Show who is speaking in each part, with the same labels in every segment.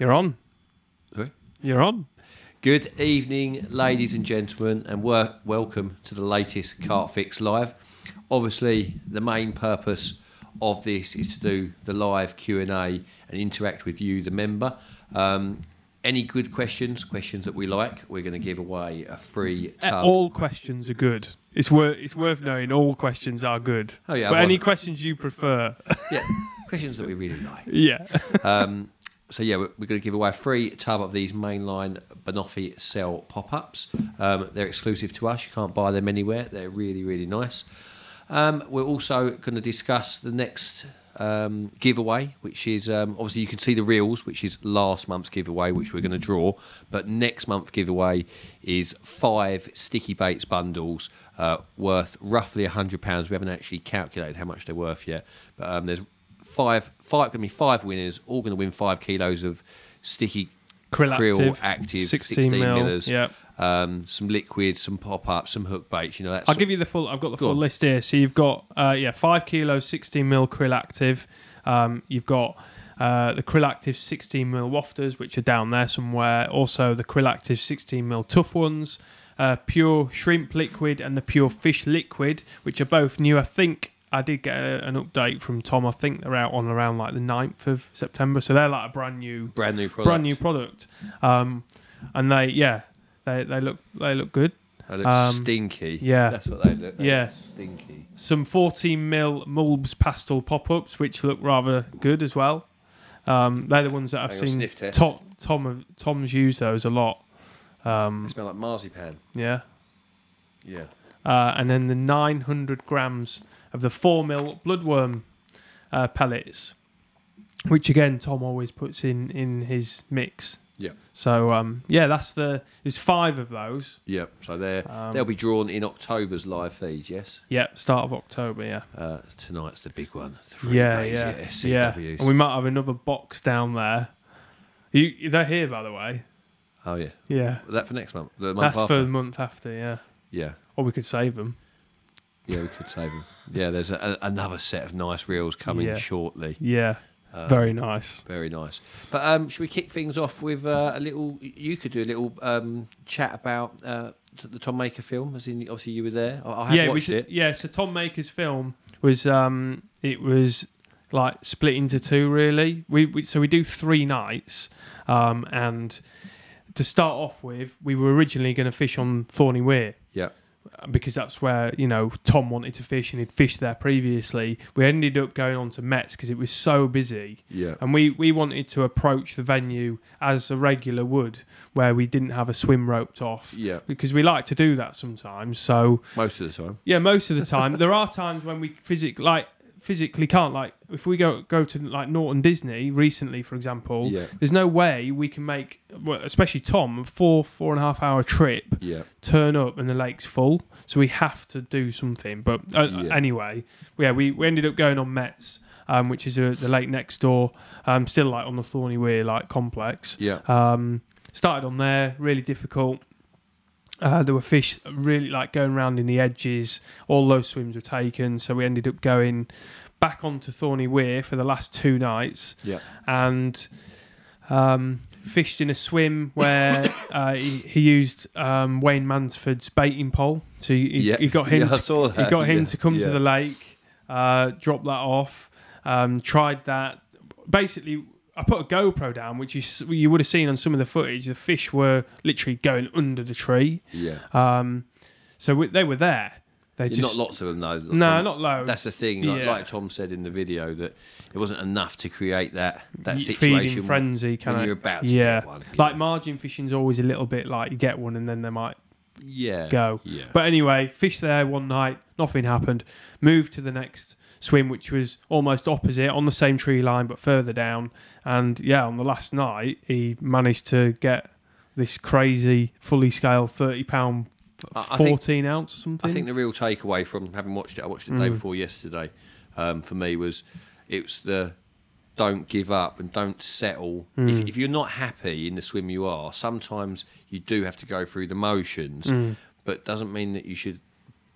Speaker 1: You're on.
Speaker 2: Sorry?
Speaker 1: You're on.
Speaker 2: Good evening, ladies and gentlemen, and welcome to the latest CarpFix Live. Obviously, the main purpose of this is to do the live Q and A and interact with you, the member. Um, any good questions, questions that we like, we're going to give away a free
Speaker 1: Uh,
Speaker 2: tub.
Speaker 1: All questions are good. It's worth it's worth knowing all questions are good.
Speaker 2: Oh, yeah,
Speaker 1: But any questions you prefer?
Speaker 2: yeah, questions that we really like.
Speaker 1: yeah.
Speaker 2: Um, so yeah, we're, going to give away a free tub of these mainline Banoffee cell pop-ups. Um, they're exclusive to us. You can't buy them anywhere. They're really, really nice. Um, we're also going to discuss the next um, giveaway, which is um, obviously you can see the reels, which is last month's giveaway, which we're going to draw. But next month's giveaway is five sticky baits bundles uh, worth roughly a hundred pounds. We haven't actually calculated how much they're worth yet, but um, there's five, five going to be five winners, all going to win five kilos of sticky
Speaker 1: Krill
Speaker 2: krill
Speaker 1: active,
Speaker 2: active,
Speaker 1: 16
Speaker 2: 16,
Speaker 1: mil,
Speaker 2: millers,
Speaker 1: yeah.
Speaker 2: um, some liquid, some pop ups, some hook baits. You know, that's
Speaker 1: I'll give you the full. I've got the full
Speaker 2: on.
Speaker 1: list here. So you've got uh, yeah, five kilos, sixteen mil krill active. Um, you've got uh, the krill active sixteen mil wafters, which are down there somewhere. Also the krill active sixteen mil tough ones. Uh, pure shrimp liquid and the pure fish liquid, which are both new. I think I did get a, an update from Tom. I think they're out on around like the 9th of September, so they're like a brand new
Speaker 2: brand new product.
Speaker 1: brand new product. Um, and they yeah, they they look they look good.
Speaker 2: They look
Speaker 1: Um,
Speaker 2: stinky.
Speaker 1: yeah.
Speaker 2: that's what they look. They
Speaker 1: Yeah.
Speaker 2: look stinky.
Speaker 1: some 14 mil Mulbs pastel pop-ups, which look rather good as well. Um, they're the ones that I've
Speaker 2: Hang
Speaker 1: seen.
Speaker 2: sniff test.
Speaker 1: Tom, Tom, Tom's used those a lot. Um,
Speaker 2: They smell like marzipan.
Speaker 1: yeah,
Speaker 2: Yeah.
Speaker 1: uh, and then the 900 grams of the four mil bloodworm uh, pellets, which again Tom always puts in in his mix.
Speaker 2: Yeah.
Speaker 1: So um, yeah, that's the. There's five of those.
Speaker 2: Yeah. So they're
Speaker 1: Um,
Speaker 2: they'll be drawn in October's live feed. Yes.
Speaker 1: Yeah, start of October. Yeah.
Speaker 2: Uh, tonight's the big one. Three
Speaker 1: Yeah,
Speaker 2: days,
Speaker 1: yeah,
Speaker 2: yeah.
Speaker 1: yeah. And we might have another box down there. You, they're here, by the way.
Speaker 2: oh yeah.
Speaker 1: Yeah,
Speaker 2: That for next month. The month
Speaker 1: that's
Speaker 2: after.
Speaker 1: for the month after. Yeah,
Speaker 2: Yeah.
Speaker 1: or we could save them.
Speaker 2: Yeah, we could save them. Yeah, there's a, a, another set of nice reels coming
Speaker 1: Yeah.
Speaker 2: shortly.
Speaker 1: Yeah,
Speaker 2: Um,
Speaker 1: very nice.
Speaker 2: Very nice. But um, should we kick things off with uh, a little? You could do a little um, chat about uh, t- the Tom Maker film. As in, obviously you were there. I, I have
Speaker 1: Yeah,
Speaker 2: watched
Speaker 1: should,
Speaker 2: it.
Speaker 1: yeah. So Tom Maker's film was um, it was like split into two really. We, we so we do three nights, um, and to start off with, we were originally going to fish on Thorney Weir. Because that's where you know Tom wanted to fish and he'd fished there previously. We ended up going on to Metz because it was so busy,
Speaker 2: yeah,
Speaker 1: and we we wanted to approach the venue as a regular would, where we didn't have a swim roped off.
Speaker 2: yeah.
Speaker 1: Because we like to do that sometimes. So
Speaker 2: Most of the time.
Speaker 1: yeah, most of the time there are times when we physically like physically can't. Like if we go go to like Norton Disney recently, for example,
Speaker 2: Yeah,
Speaker 1: there's no way we can make, well, especially Tom, a four four and a half hour trip
Speaker 2: yeah,
Speaker 1: turn up and the lake's full, so we have to do something. But uh,
Speaker 2: Yeah.
Speaker 1: anyway, yeah, we, we ended up going on Metz, um, which is uh the lake next door, um, still like on the Thorney Weir like complex.
Speaker 2: yeah,
Speaker 1: Um, started on there, really difficult. Uh, there were fish really like going around in the edges. All those swims were taken, so we ended up going back onto Thorney Weir for the last two nights
Speaker 2: yeah.
Speaker 1: and um, fished in a swim where uh, he, he used um, Wayne Mansford's baiting pole. So he,
Speaker 2: Yeah.
Speaker 1: he got him.
Speaker 2: Yeah, I
Speaker 1: to, he got him
Speaker 2: Yeah,
Speaker 1: to come to the lake, uh, drop that off. Um, tried that. Basically, I put a GoPro down, which you you would have seen on some of the footage. The fish were literally going under the tree.
Speaker 2: Yeah.
Speaker 1: Um, so we, they were there. They
Speaker 2: Yeah,
Speaker 1: just
Speaker 2: not lots of them though.
Speaker 1: no,
Speaker 2: From-
Speaker 1: not loads.
Speaker 2: That's the thing. Like,
Speaker 1: Yeah.
Speaker 2: like Tom said in the video, that it wasn't enough to create that that situation
Speaker 1: feeding frenzy kind of
Speaker 2: you're about
Speaker 1: yeah.
Speaker 2: one.
Speaker 1: Like margin fishing's always a little bit like you get one and then they might
Speaker 2: yeah,
Speaker 1: go.
Speaker 2: Yeah,
Speaker 1: But anyway, fish there one night, nothing happened. Moved to the next swim, which was almost opposite on the same tree line but further down. And yeah, on the last night, he managed to get this crazy fully scaled thirty pound,
Speaker 2: I- I think-
Speaker 1: fourteen ounce or something.
Speaker 2: I think the real takeaway from having watched it, I watched it the day
Speaker 1: Mm.
Speaker 2: before yesterday, um, for me was it was the don't give up and don't settle.
Speaker 1: Mm.
Speaker 2: If, if you're not happy in the swim you are, sometimes you do have to go through the motions,
Speaker 1: Mm.
Speaker 2: but doesn't mean that you should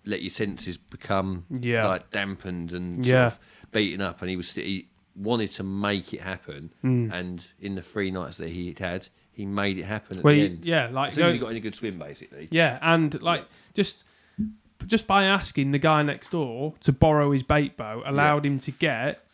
Speaker 2: let your senses become
Speaker 1: Yeah.
Speaker 2: like dampened and
Speaker 1: Yeah.
Speaker 2: sort of beaten up. And he was he wanted to make it happen, mm. and in the three nights that he had, he made it happen at
Speaker 1: Well,
Speaker 2: the
Speaker 1: you-
Speaker 2: end.
Speaker 1: yeah, like
Speaker 2: as soon as he got in a good swim, basically.
Speaker 1: Yeah, and like just just by asking the guy next door to borrow his bait boat allowed him to get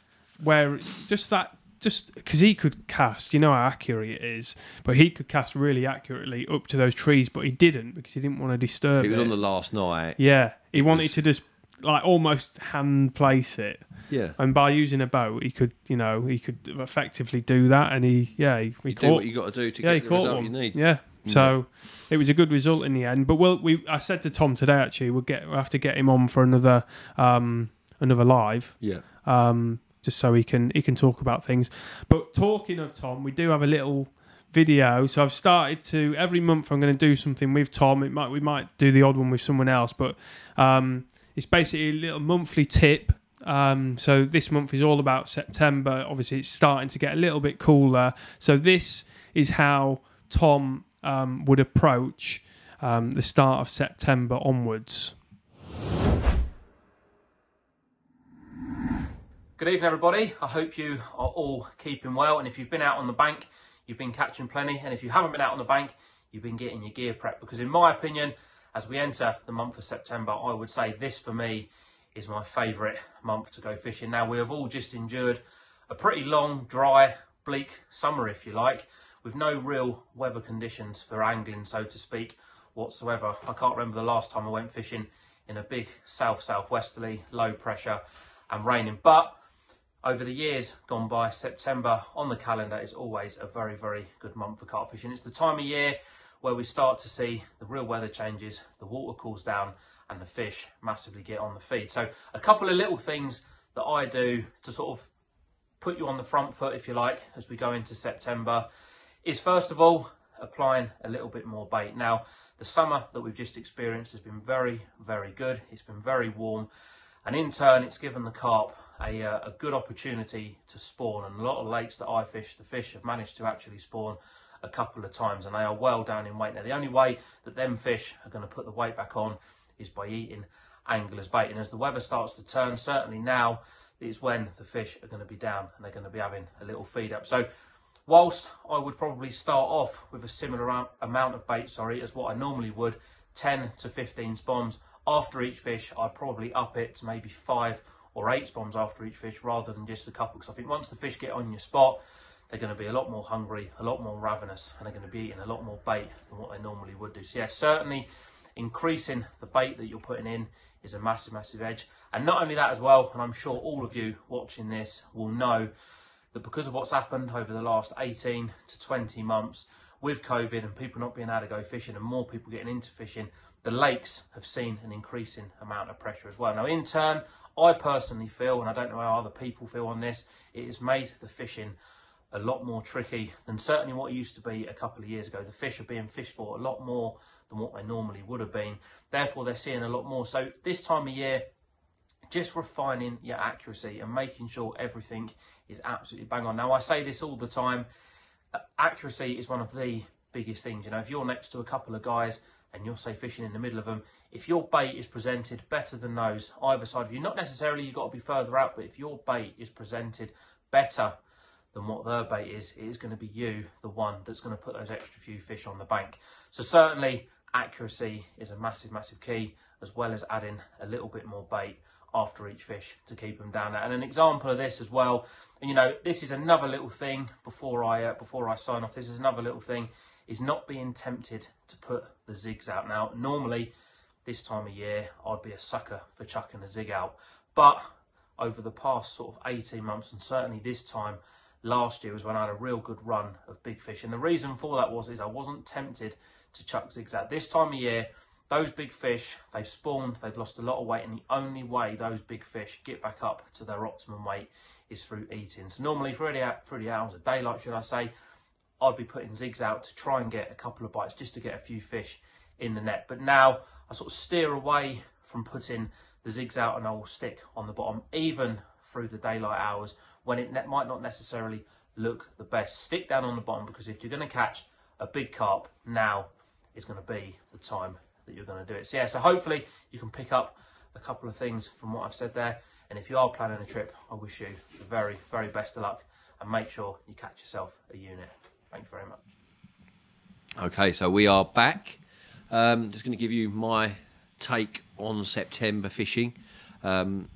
Speaker 1: where just that just because he could cast, you know how accurate it is, but he could cast really accurately up to those trees, but he didn't because he didn't want to disturb
Speaker 2: It
Speaker 1: it.
Speaker 2: was on the last night.
Speaker 1: yeah, he wanted
Speaker 2: was-
Speaker 1: to just like almost hand place it,
Speaker 2: Yeah.
Speaker 1: and by using a boat, he could, you know, he could effectively do that, and he, yeah, he, he
Speaker 2: You do
Speaker 1: caught
Speaker 2: what you got to do to
Speaker 1: yeah,
Speaker 2: get the result
Speaker 1: one.
Speaker 2: you need.
Speaker 1: Yeah. So it was a good result in the end. But we'll, we, I said to Tom today actually, we'll get, we'll have to get him on for another, um, another live,
Speaker 2: Yeah.
Speaker 1: um, just so he can he can talk about things. But talking of Tom, we do have a little video. So I've started to every month I'm going to do something with Tom. It might we might do the odd one with someone else, but um, it's basically a little monthly tip. Um, so this month is all about September. Obviously, it's starting to get a little bit cooler. So this is how Tom um, would approach um, the start of September onwards.
Speaker 3: Good evening, everybody. I hope you are all keeping well. And if you've been out on the bank, you've been catching plenty. And if you haven't been out on the bank, you've been getting your gear prep. Because, in my opinion, as we enter the month of September, I would say this for me is my favourite month to go fishing. Now, we have all just endured a pretty long, dry, bleak summer, if you like, with no real weather conditions for angling, so to speak, whatsoever. I can't remember the last time I went fishing in a big south southwesterly, low pressure, and raining. But over the years gone by, September on the calendar is always a very, very good month for carp fishing. It's the time of year where we start to see the real weather changes, the water cools down, and the fish massively get on the feed. So, a couple of little things that I do to sort of put you on the front foot, if you like, as we go into September, is first of all applying a little bit more bait. Now, the summer that we've just experienced has been very, very good. It's been very warm, and in turn, it's given the carp a, uh, a good opportunity to spawn. And a lot of lakes that I fish, the fish have managed to actually spawn a couple of times, and they are well down in weight. Now, the only way that them fish are going to put the weight back on is by eating angler's bait. And as the weather starts to turn, certainly now is when the fish are going to be down and they're going to be having a little feed up. So, whilst I would probably start off with a similar amount of bait, sorry, as what I normally would, 10 to 15 spawns after each fish, I'd probably up it to maybe five or eight spawns after each fish rather than just a couple. Because I think once the fish get on your spot, they're going to be a lot more hungry, a lot more ravenous, and they're going to be eating a lot more bait than what they normally would do. So, yeah, certainly increasing the bait that you're putting in is a massive, massive edge. And not only that as well, and I'm sure all of you watching this will know that because of what's happened over the last 18 to 20 months with COVID and people not being able to go fishing and more people getting into fishing, the lakes have seen an increasing amount of pressure as well. Now, in turn, I personally feel, and I don't know how other people feel on this, it has made the fishing a lot more tricky than certainly what it used to be a couple of years ago. The fish are being fished for a lot more than what they normally would have been. Therefore, they're seeing a lot more. So, this time of year, just refining your accuracy and making sure everything is absolutely bang on. Now, I say this all the time accuracy is one of the biggest things. You know, if you're next to a couple of guys and you're, say, fishing in the middle of them, if your bait is presented better than those either side of you, not necessarily you've got to be further out, but if your bait is presented better than what their bait is, it is going to be you, the one that's going to put those extra few fish on the bank. So, certainly, accuracy is a massive, massive key, as well as adding a little bit more bait after each fish to keep them down there. And an example of this as well, and you know, this is another little thing before I uh, before I sign off. This is another little thing is not being tempted to put the zigs out. Now, normally this time of year, I'd be a sucker for chucking a zig out, but over the past sort of 18 months, and certainly this time last year was when I had a real good run of big fish. And the reason for that was is I wasn't tempted to chuck zigs out. This time of year, those big fish, they've spawned, they've lost a lot of weight, and the only way those big fish get back up to their optimum weight is through eating. So normally through the, through the hours of daylight, should I say, I'd be putting zigs out to try and get a couple of bites just to get a few fish in the net. But now I sort of steer away from putting the zigs out and I will stick on the bottom, even through the daylight hours when it might not necessarily look the best. Stick down on the bottom because if you're going to catch a big carp, now is going to be the time that you're going to do it. So yeah, so hopefully you can pick up a couple of things from what I've said there. And if you are planning a trip, I wish you the very, very best of luck and make sure you catch yourself a unit. Thank you very much.
Speaker 2: Okay, so we are back. Um, just going to give you my take on September fishing. Um,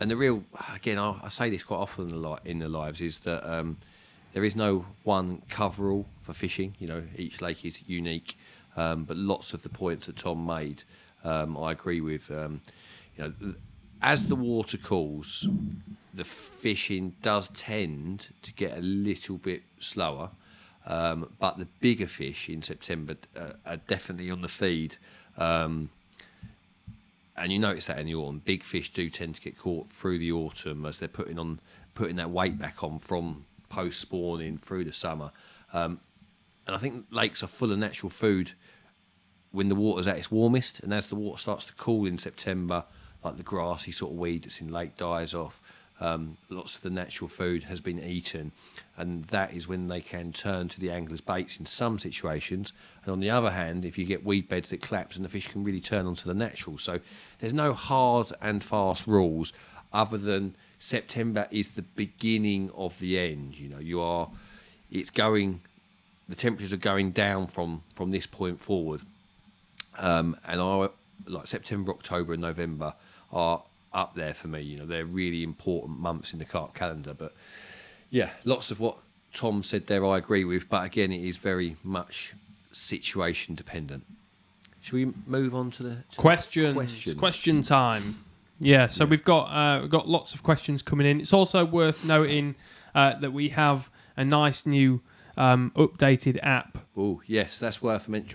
Speaker 2: and the real, again, I, I say this quite often in the, li- in the lives, is that um, there is no one coverall for fishing. You know, each lake is unique. Um, but lots of the points that Tom made, um, I agree with. Um, you know, as the water cools, the fishing does tend to get a little bit slower. Um, but the bigger fish in September uh, are definitely on the feed. Um, and you notice that in the autumn, big fish do tend to get caught through the autumn as they're putting on putting that weight back on from post spawning through the summer. Um, and I think lakes are full of natural food when the water's at its warmest, and as the water starts to cool in September, like the grassy sort of weed that's in lake dies off. Um, lots of the natural food has been eaten, and that is when they can turn to the angler's baits in some situations. And on the other hand, if you get weed beds that collapse, and the fish can really turn onto the natural. So there's no hard and fast rules, other than September is the beginning of the end. You know, you are, it's going, the temperatures are going down from from this point forward um, and I like September, October, and November are up there for me. You know, they're really important months in the carp calendar. But yeah, lots of what Tom said there, I agree with. But again, it is very much situation dependent. Should we move on to the to
Speaker 1: Questions.
Speaker 2: Question.
Speaker 1: Question time. Yeah, so we've got uh, we've got lots of questions coming in. It's also worth noting uh, that we have a nice new um, updated app.
Speaker 2: Oh yes, that's worth mentioning.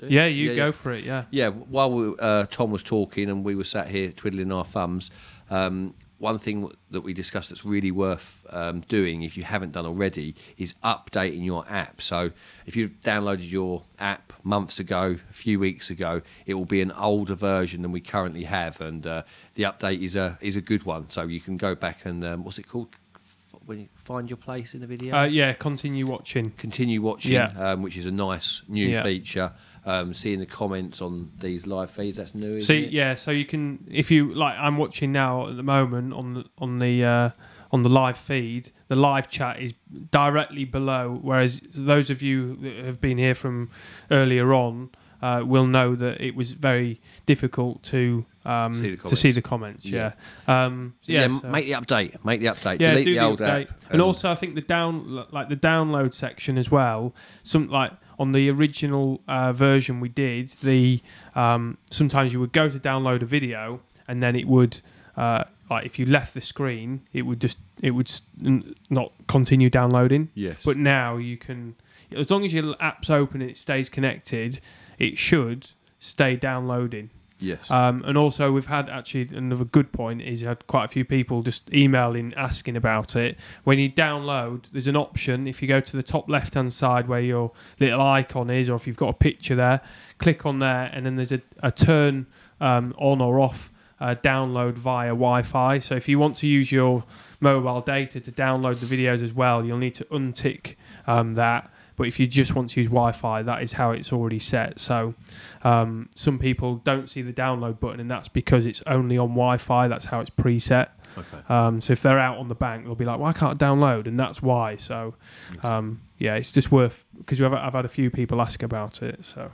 Speaker 1: Yeah, you go for it. Yeah.
Speaker 2: Yeah, while we, uh, Tom was talking and we were sat here twiddling our thumbs, um, one thing that we discussed that's really worth um, doing if you haven't done already is updating your app. So if you've downloaded your app months ago, a few weeks ago, it will be an older version than we currently have, and uh, the update is a is a good one. So you can go back and um, what's it called? When you find your place in the video
Speaker 1: Uh, yeah. Continue watching.
Speaker 2: continue watching,
Speaker 1: Yeah.
Speaker 2: um, which is a nice new
Speaker 1: Yeah.
Speaker 2: feature. Um, seeing the comments on these live feeds, that's new. Isn't
Speaker 1: See,
Speaker 2: it?
Speaker 1: yeah. So you can, if you like, I'm watching now at the moment on the on the uh, on the live feed. The live chat is directly below, whereas those of you that have been here from earlier on uh, will know that it was very difficult to um,
Speaker 2: See the
Speaker 1: to see
Speaker 2: comments.
Speaker 1: the comments.
Speaker 2: Yeah.
Speaker 1: Yeah, um, yeah.
Speaker 2: yeah,
Speaker 1: so-
Speaker 2: make the update. Make the update.
Speaker 1: yeah,
Speaker 2: Delete
Speaker 1: do
Speaker 2: the,
Speaker 1: the
Speaker 2: old
Speaker 1: update.
Speaker 2: app.
Speaker 1: And also, I think the down like the download section as well. Some like on the original uh, version we did, the um, sometimes you would go to download a video and then it would uh, like if you left the screen, it would just it would not continue downloading.
Speaker 2: yes,
Speaker 1: But now you can, as long as your app's open and it stays connected, it should stay downloading.
Speaker 2: yes,
Speaker 1: Um, and also, we've had actually another good point is you had quite a few people just emailing asking about it. When you download, there's an option. If you go to the top left hand side where your little icon is, or if you've got a picture there, click on there, and then there's a, a turn um, on or off uh, download via Wi Fi. So if you want to use your mobile data to download the videos as well, you'll need to untick um, that. But if you just want to use Wi Fi, that is how it's already set. So um, some people don't see the download button, and that's because it's only on Wi Fi. That's how it's preset.
Speaker 2: okay.
Speaker 1: Um, so if they're out on the bank, they'll be like, "Why can't I download?" And that's why. So um, yeah, it's just worth because I've, I've had a few people ask about it. So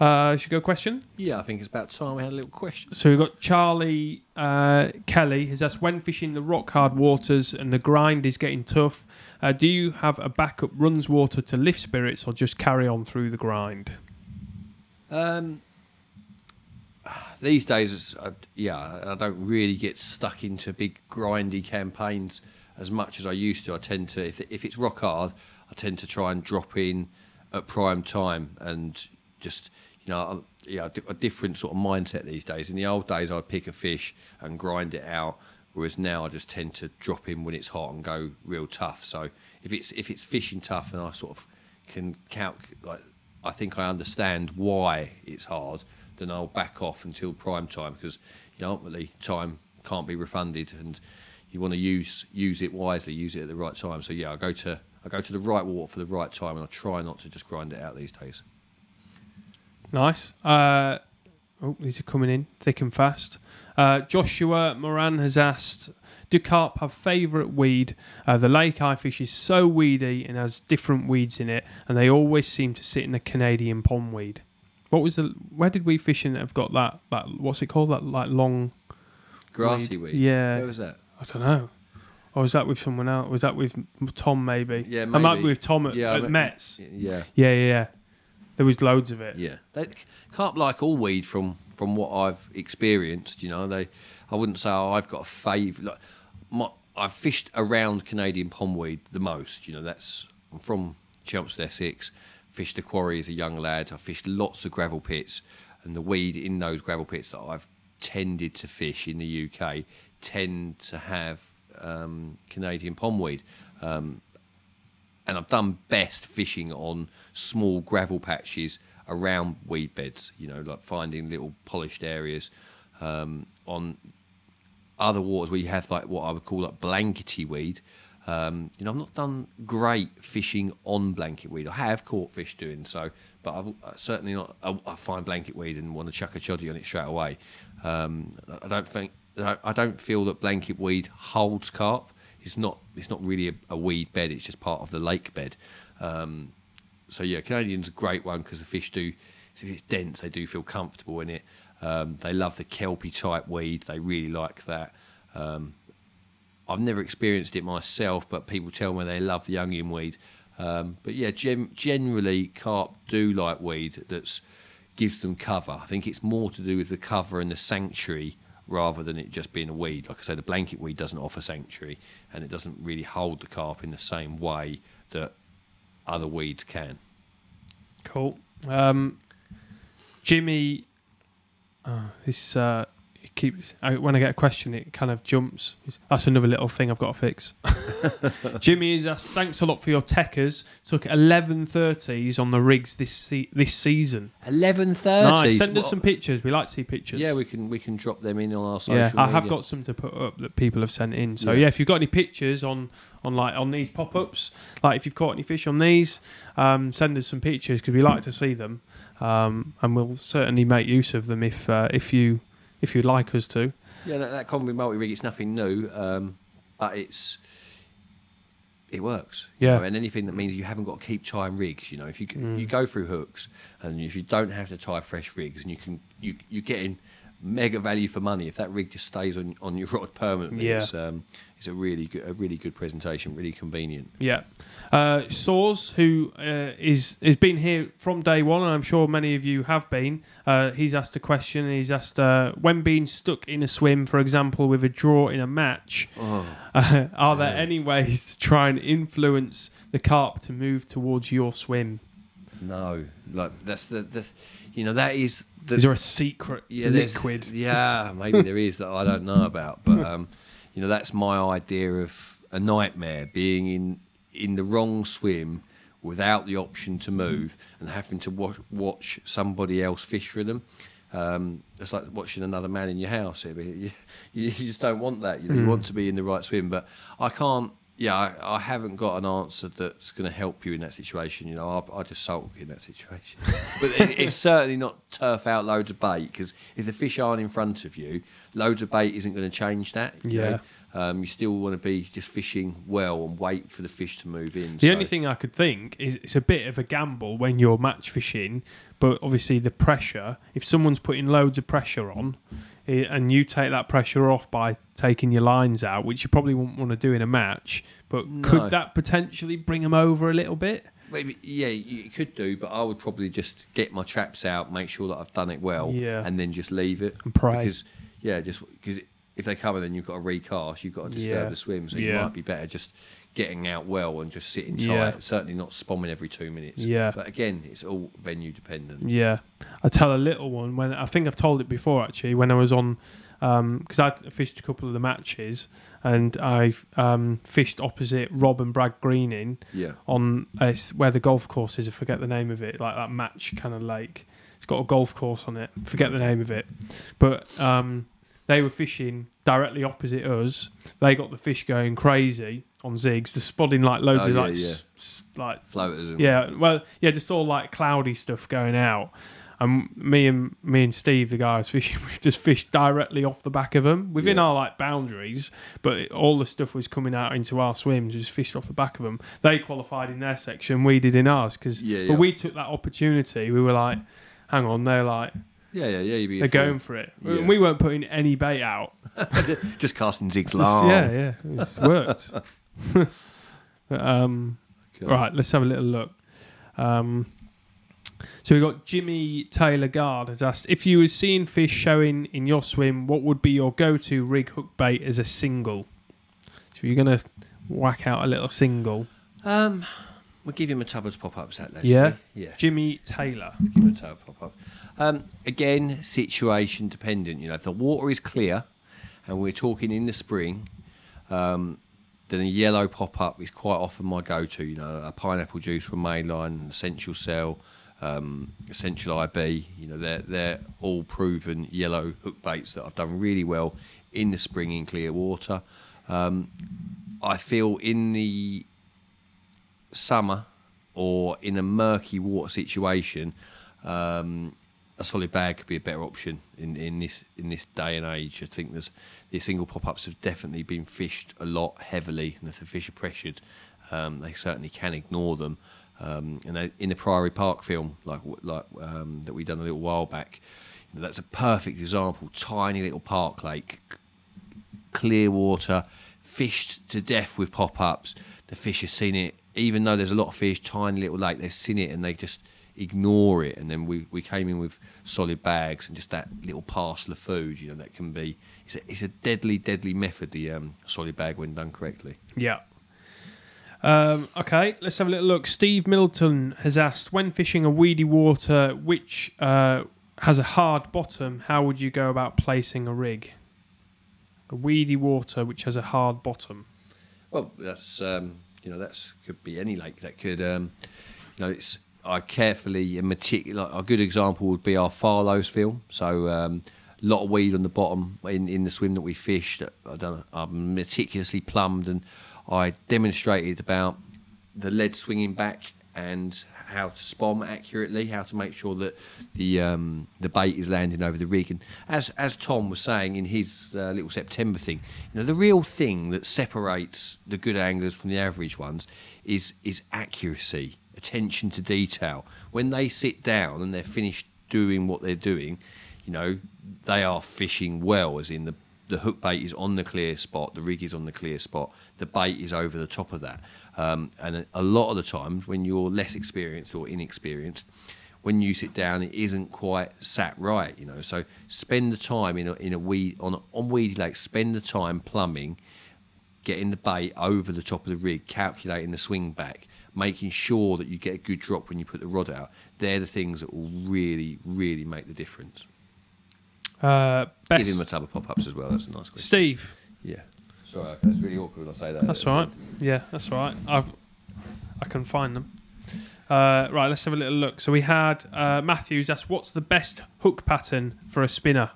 Speaker 1: uh, should we go question.
Speaker 2: Yeah, I think it's about time we had a little question.
Speaker 1: So we've got Charlie uh, Kelly has asked when fishing the rock hard waters and the grind is getting tough. Uh, do you have a backup runs water to lift spirits, or just carry on through the grind?
Speaker 2: Um, these days, uh, yeah, I don't really get stuck into big grindy campaigns as much as I used to. I tend to, if, if it's rock hard, I tend to try and drop in at prime time and just, you know, yeah, a a different sort of mindset these days. In the old days, I'd pick a fish and grind it out, whereas now I just tend to drop in when it's hot and go real tough. So if it's if it's fishing tough and I sort of can calc like I think I understand why it's hard, then I'll back off until prime time because you know ultimately time can't be refunded and you want to use use it wisely, use it at the right time. So yeah, I go to I go to the right water for the right time and I try not to just grind it out these days.
Speaker 1: Nice. Uh, oh, these are coming in thick and fast. Uh, Joshua Moran has asked, do carp have favourite weed? Uh, the lake eye fish is so weedy and has different weeds in it, and they always seem to sit in the Canadian pondweed. What was the? Where did we fish in that have got that? That what's it called? That like long
Speaker 2: Grassy weed.
Speaker 1: Yeah.
Speaker 2: Where was that?
Speaker 1: I don't know. Or was that with someone else? Was that with Tom? Maybe.
Speaker 2: Yeah, maybe.
Speaker 1: I might be with Tom at,
Speaker 2: Yeah,
Speaker 1: at Mets.
Speaker 2: Yeah.
Speaker 1: Yeah, yeah, yeah. There was loads of it.
Speaker 2: Yeah, they can't like all weed from from what I've experienced. You know, they I wouldn't say oh, I've got a favourite. Like, my, I've fished around Canadian pondweed the most. You know, that's I'm from Chelmsford, Essex. Fished the quarry as a young lad. I fished lots of gravel pits, and the weed in those gravel pits that I've tended to fish in the UK tend to have um, Canadian pondweed. Um, and I've done best fishing on small gravel patches around weed beds. You know, like finding little polished areas um, on other waters where you have like what I would call like blankety weed. Um, you know, I've not done great fishing on blanket weed. I have caught fish doing so, but I've uh, certainly not. I, I find blanket weed and want to chuck a choddy on it straight away. Um, I don't think. I don't feel that blanket weed holds carp. It's not. It's not really a, a weed bed. It's just part of the lake bed. Um, so yeah, Canadian's a great one because the fish do. If it's dense, they do feel comfortable in it. Um, they love the kelpie type weed. They really like that. Um, I've never experienced it myself, but people tell me they love the onion weed. Um, but yeah, gen- generally carp do like weed that's gives them cover. I think it's more to do with the cover and the sanctuary rather than it just being a weed. Like I say, the blanket weed doesn't offer sanctuary and it doesn't really hold the carp in the same way that other weeds can.
Speaker 1: Cool. Um, Jimmy, oh, this uh, keeps. I, when I get a question, it kind of jumps. That's another little thing I've got to fix. Jimmy is asked, thanks a lot for your techers. Took 11.30s on the rigs this se- this season.
Speaker 2: Eleven thirty.
Speaker 1: Nice. Send us some pictures. We like to see pictures.
Speaker 2: Yeah, we can we can drop them in on our social.
Speaker 1: yeah, I have
Speaker 2: media.
Speaker 1: got some to put up that people have sent in. So
Speaker 2: Yeah.
Speaker 1: yeah, if you've got any pictures on on like on these pop ups, like if you've caught any fish on these, um, send us some pictures because we like to see them, um, and we'll certainly make use of them if uh, if you if you'd like us to.
Speaker 2: Yeah, that, that combi multi rig. It's nothing new, um, but it's it works. you
Speaker 1: Yeah.
Speaker 2: know, and anything that means you haven't got to keep tying rigs. You know, if you
Speaker 1: Mm.
Speaker 2: you go through hooks, and if you don't have to tie fresh rigs, and you can you you getting mega value for money if that rig just stays on on your rod permanently.
Speaker 1: Yeah.
Speaker 2: It's, um, it's a really good a really good presentation, really convenient.
Speaker 1: Yeah, uh, Saws, who uh, is has been here from day one, and I'm sure many of you have been. Uh, he's asked a question. He's asked uh, when being stuck in a swim, for example, with a draw in a match.
Speaker 2: Oh.
Speaker 1: Uh, are there any ways to try and influence the carp to move towards your swim?
Speaker 2: No, like that's the that's you know that is the
Speaker 1: Is there a secret
Speaker 2: yeah,
Speaker 1: liquid?
Speaker 2: Yeah, maybe there is that I don't know about, but um, you know that's my idea of a nightmare: being in in the wrong swim without the option to move and having to watch, watch somebody else fish for them. Um, it's like watching another man in your house. You, you just don't want that. You, know, you want to be in the right swim, but I can't. Yeah, I, I haven't got an answer that's going to help you in that situation. You know, I, I just sulk in that situation. but it, it's certainly not turf out loads of bait because if the fish aren't in front of you, loads of bait isn't going to change that. you
Speaker 1: Yeah.
Speaker 2: know. Um, you still want to be just fishing well and wait for the fish to move in.
Speaker 1: The
Speaker 2: so-
Speaker 1: only thing I could think is it's a bit of a gamble when you're match fishing, but obviously the pressure. If someone's putting loads of pressure on, eh, and you take that pressure off by taking your lines out, which you probably wouldn't want to do in a match, but
Speaker 2: No.
Speaker 1: could that potentially bring them over a little bit?
Speaker 2: Maybe, yeah, you could do, but I would probably just get my traps out, make sure that I've done it well,
Speaker 1: Yeah.
Speaker 2: and then just leave it.
Speaker 1: And pray.
Speaker 2: Because, yeah, just because if they come in and you've got to recast, you've got to disturb
Speaker 1: Yeah.
Speaker 2: the swim, so
Speaker 1: Yeah.
Speaker 2: you might be better just getting out well and just sitting tight.
Speaker 1: Yeah.
Speaker 2: Certainly not spomming every two minutes.
Speaker 1: Yeah.
Speaker 2: But again, it's all venue dependent.
Speaker 1: Yeah, I tell a little one when I think I've told it before actually when I was on because I fished a couple of the matches and I um, fished opposite Rob and Brad Greening
Speaker 2: Yeah.
Speaker 1: on uh, where the golf course is. I forget the name of it, like that match kind of lake. It's got a golf course on it. Forget the name of it, but um, they were fishing directly opposite us. They got the fish going crazy on zigs. They're spotting like loads
Speaker 2: Oh,
Speaker 1: of
Speaker 2: yeah,
Speaker 1: like
Speaker 2: yeah.
Speaker 1: s- s- like
Speaker 2: Floaters and
Speaker 1: yeah, well, yeah, just all like cloudy stuff going out. And me and me and Steve, the guys fishing, we just fished directly off the back of them within
Speaker 2: Yeah.
Speaker 1: our like boundaries. But it- all the stuff was coming out into our swims. Just fished off the back of them. They qualified in their section, we did in ours. Because but we took that opportunity. We were like, hang on, they're like
Speaker 2: Yeah, yeah, yeah. You'd be
Speaker 1: they're going for it.
Speaker 2: Yeah.
Speaker 1: We weren't putting any bait out.
Speaker 2: just casting zigs
Speaker 1: Just-
Speaker 2: long.
Speaker 1: yeah, yeah, it's worked. But, um,
Speaker 2: Cool.
Speaker 1: Right, let's have a little look. Um, so we've got Jimmy Taylor Guard has asked if you were seeing fish showing in your swim, what would be your go-to rig hook bait as a single? So you're gonna whack out a little single.
Speaker 2: Um, we'll give him a tub of pop-ups. That
Speaker 1: Yeah?
Speaker 2: yeah.
Speaker 1: Jimmy Taylor.
Speaker 2: Let's give him a tub of pop-up. Um, again, situation dependent. You know, if the water is clear, and we're talking in the spring, um, then a yellow pop-up is quite often my go-to. You know, a pineapple juice from Mainline, Essential Cell, um, Essential IB. You know, they're they're all proven yellow hook baits that I've done really well in the spring in clear water. Um, I feel in the summer or in a murky water situation, um, a solid bag could be a better option in, in this in this day and age. I think there's the single pop ups have definitely been fished a lot heavily, and if the fish are pressured, um, they certainly can ignore them. Um, and they, in the Priory Park film, like like um, that we done a little while back, you know, that's a perfect example. Tiny little park lake, clear water, fished to death with pop ups. The fish have seen it, even though there's a lot of fish, tiny little lake, they've seen it and they just ignore it. And then we, we came in with solid bags and just that little parcel of food, you know, that can be, it's a, it's a deadly, deadly method, the um, solid bag when done correctly.
Speaker 1: Yeah. Um, okay, let's have a little look. Steve Middleton has asked, when fishing a weedy water which uh, has a hard bottom, how would you go about placing a rig? A weedy water which has a hard bottom.
Speaker 2: Well, that's um, you know that's could be any lake. That could um, you know it's I carefully and meticulous. A good example would be our Farlow's film. So um, a lot of weed on the bottom in, in the swim that we fished. I done I meticulously plumbed and I demonstrated about the lead swinging back and how to spom accurately, how to make sure that the um, the bait is landing over the rig. And as as Tom was saying in his uh, little September thing, you know, the real thing that separates the good anglers from the average ones is is accuracy, attention to detail. When they sit down and they're finished doing what they're doing, you know, they are fishing well, as in the the hook bait is on the clear spot, the rig is on the clear spot, the bait is over the top of that. Um, and a, lot of the times, when you're less experienced or inexperienced, when you sit down, it isn't quite sat right, you know. So spend the time in a, in a weed on on weedy lake. Spend the time plumbing, getting the bait over the top of the rig, calculating the swing back, making sure that you get a good drop when you put the rod out. They're the things that will really, really make the difference.
Speaker 1: Uh, best.
Speaker 2: Give him a tub of pop ups as well. That's a nice question.
Speaker 1: Steve.
Speaker 2: Yeah. Sorry, it's really awkward when I say that.
Speaker 1: That's all right. Yeah, that's all right. I've I can find them. Uh, right, let's have a little look. So we had uh, Matthews asked, "What's the best hook pattern for a spinner,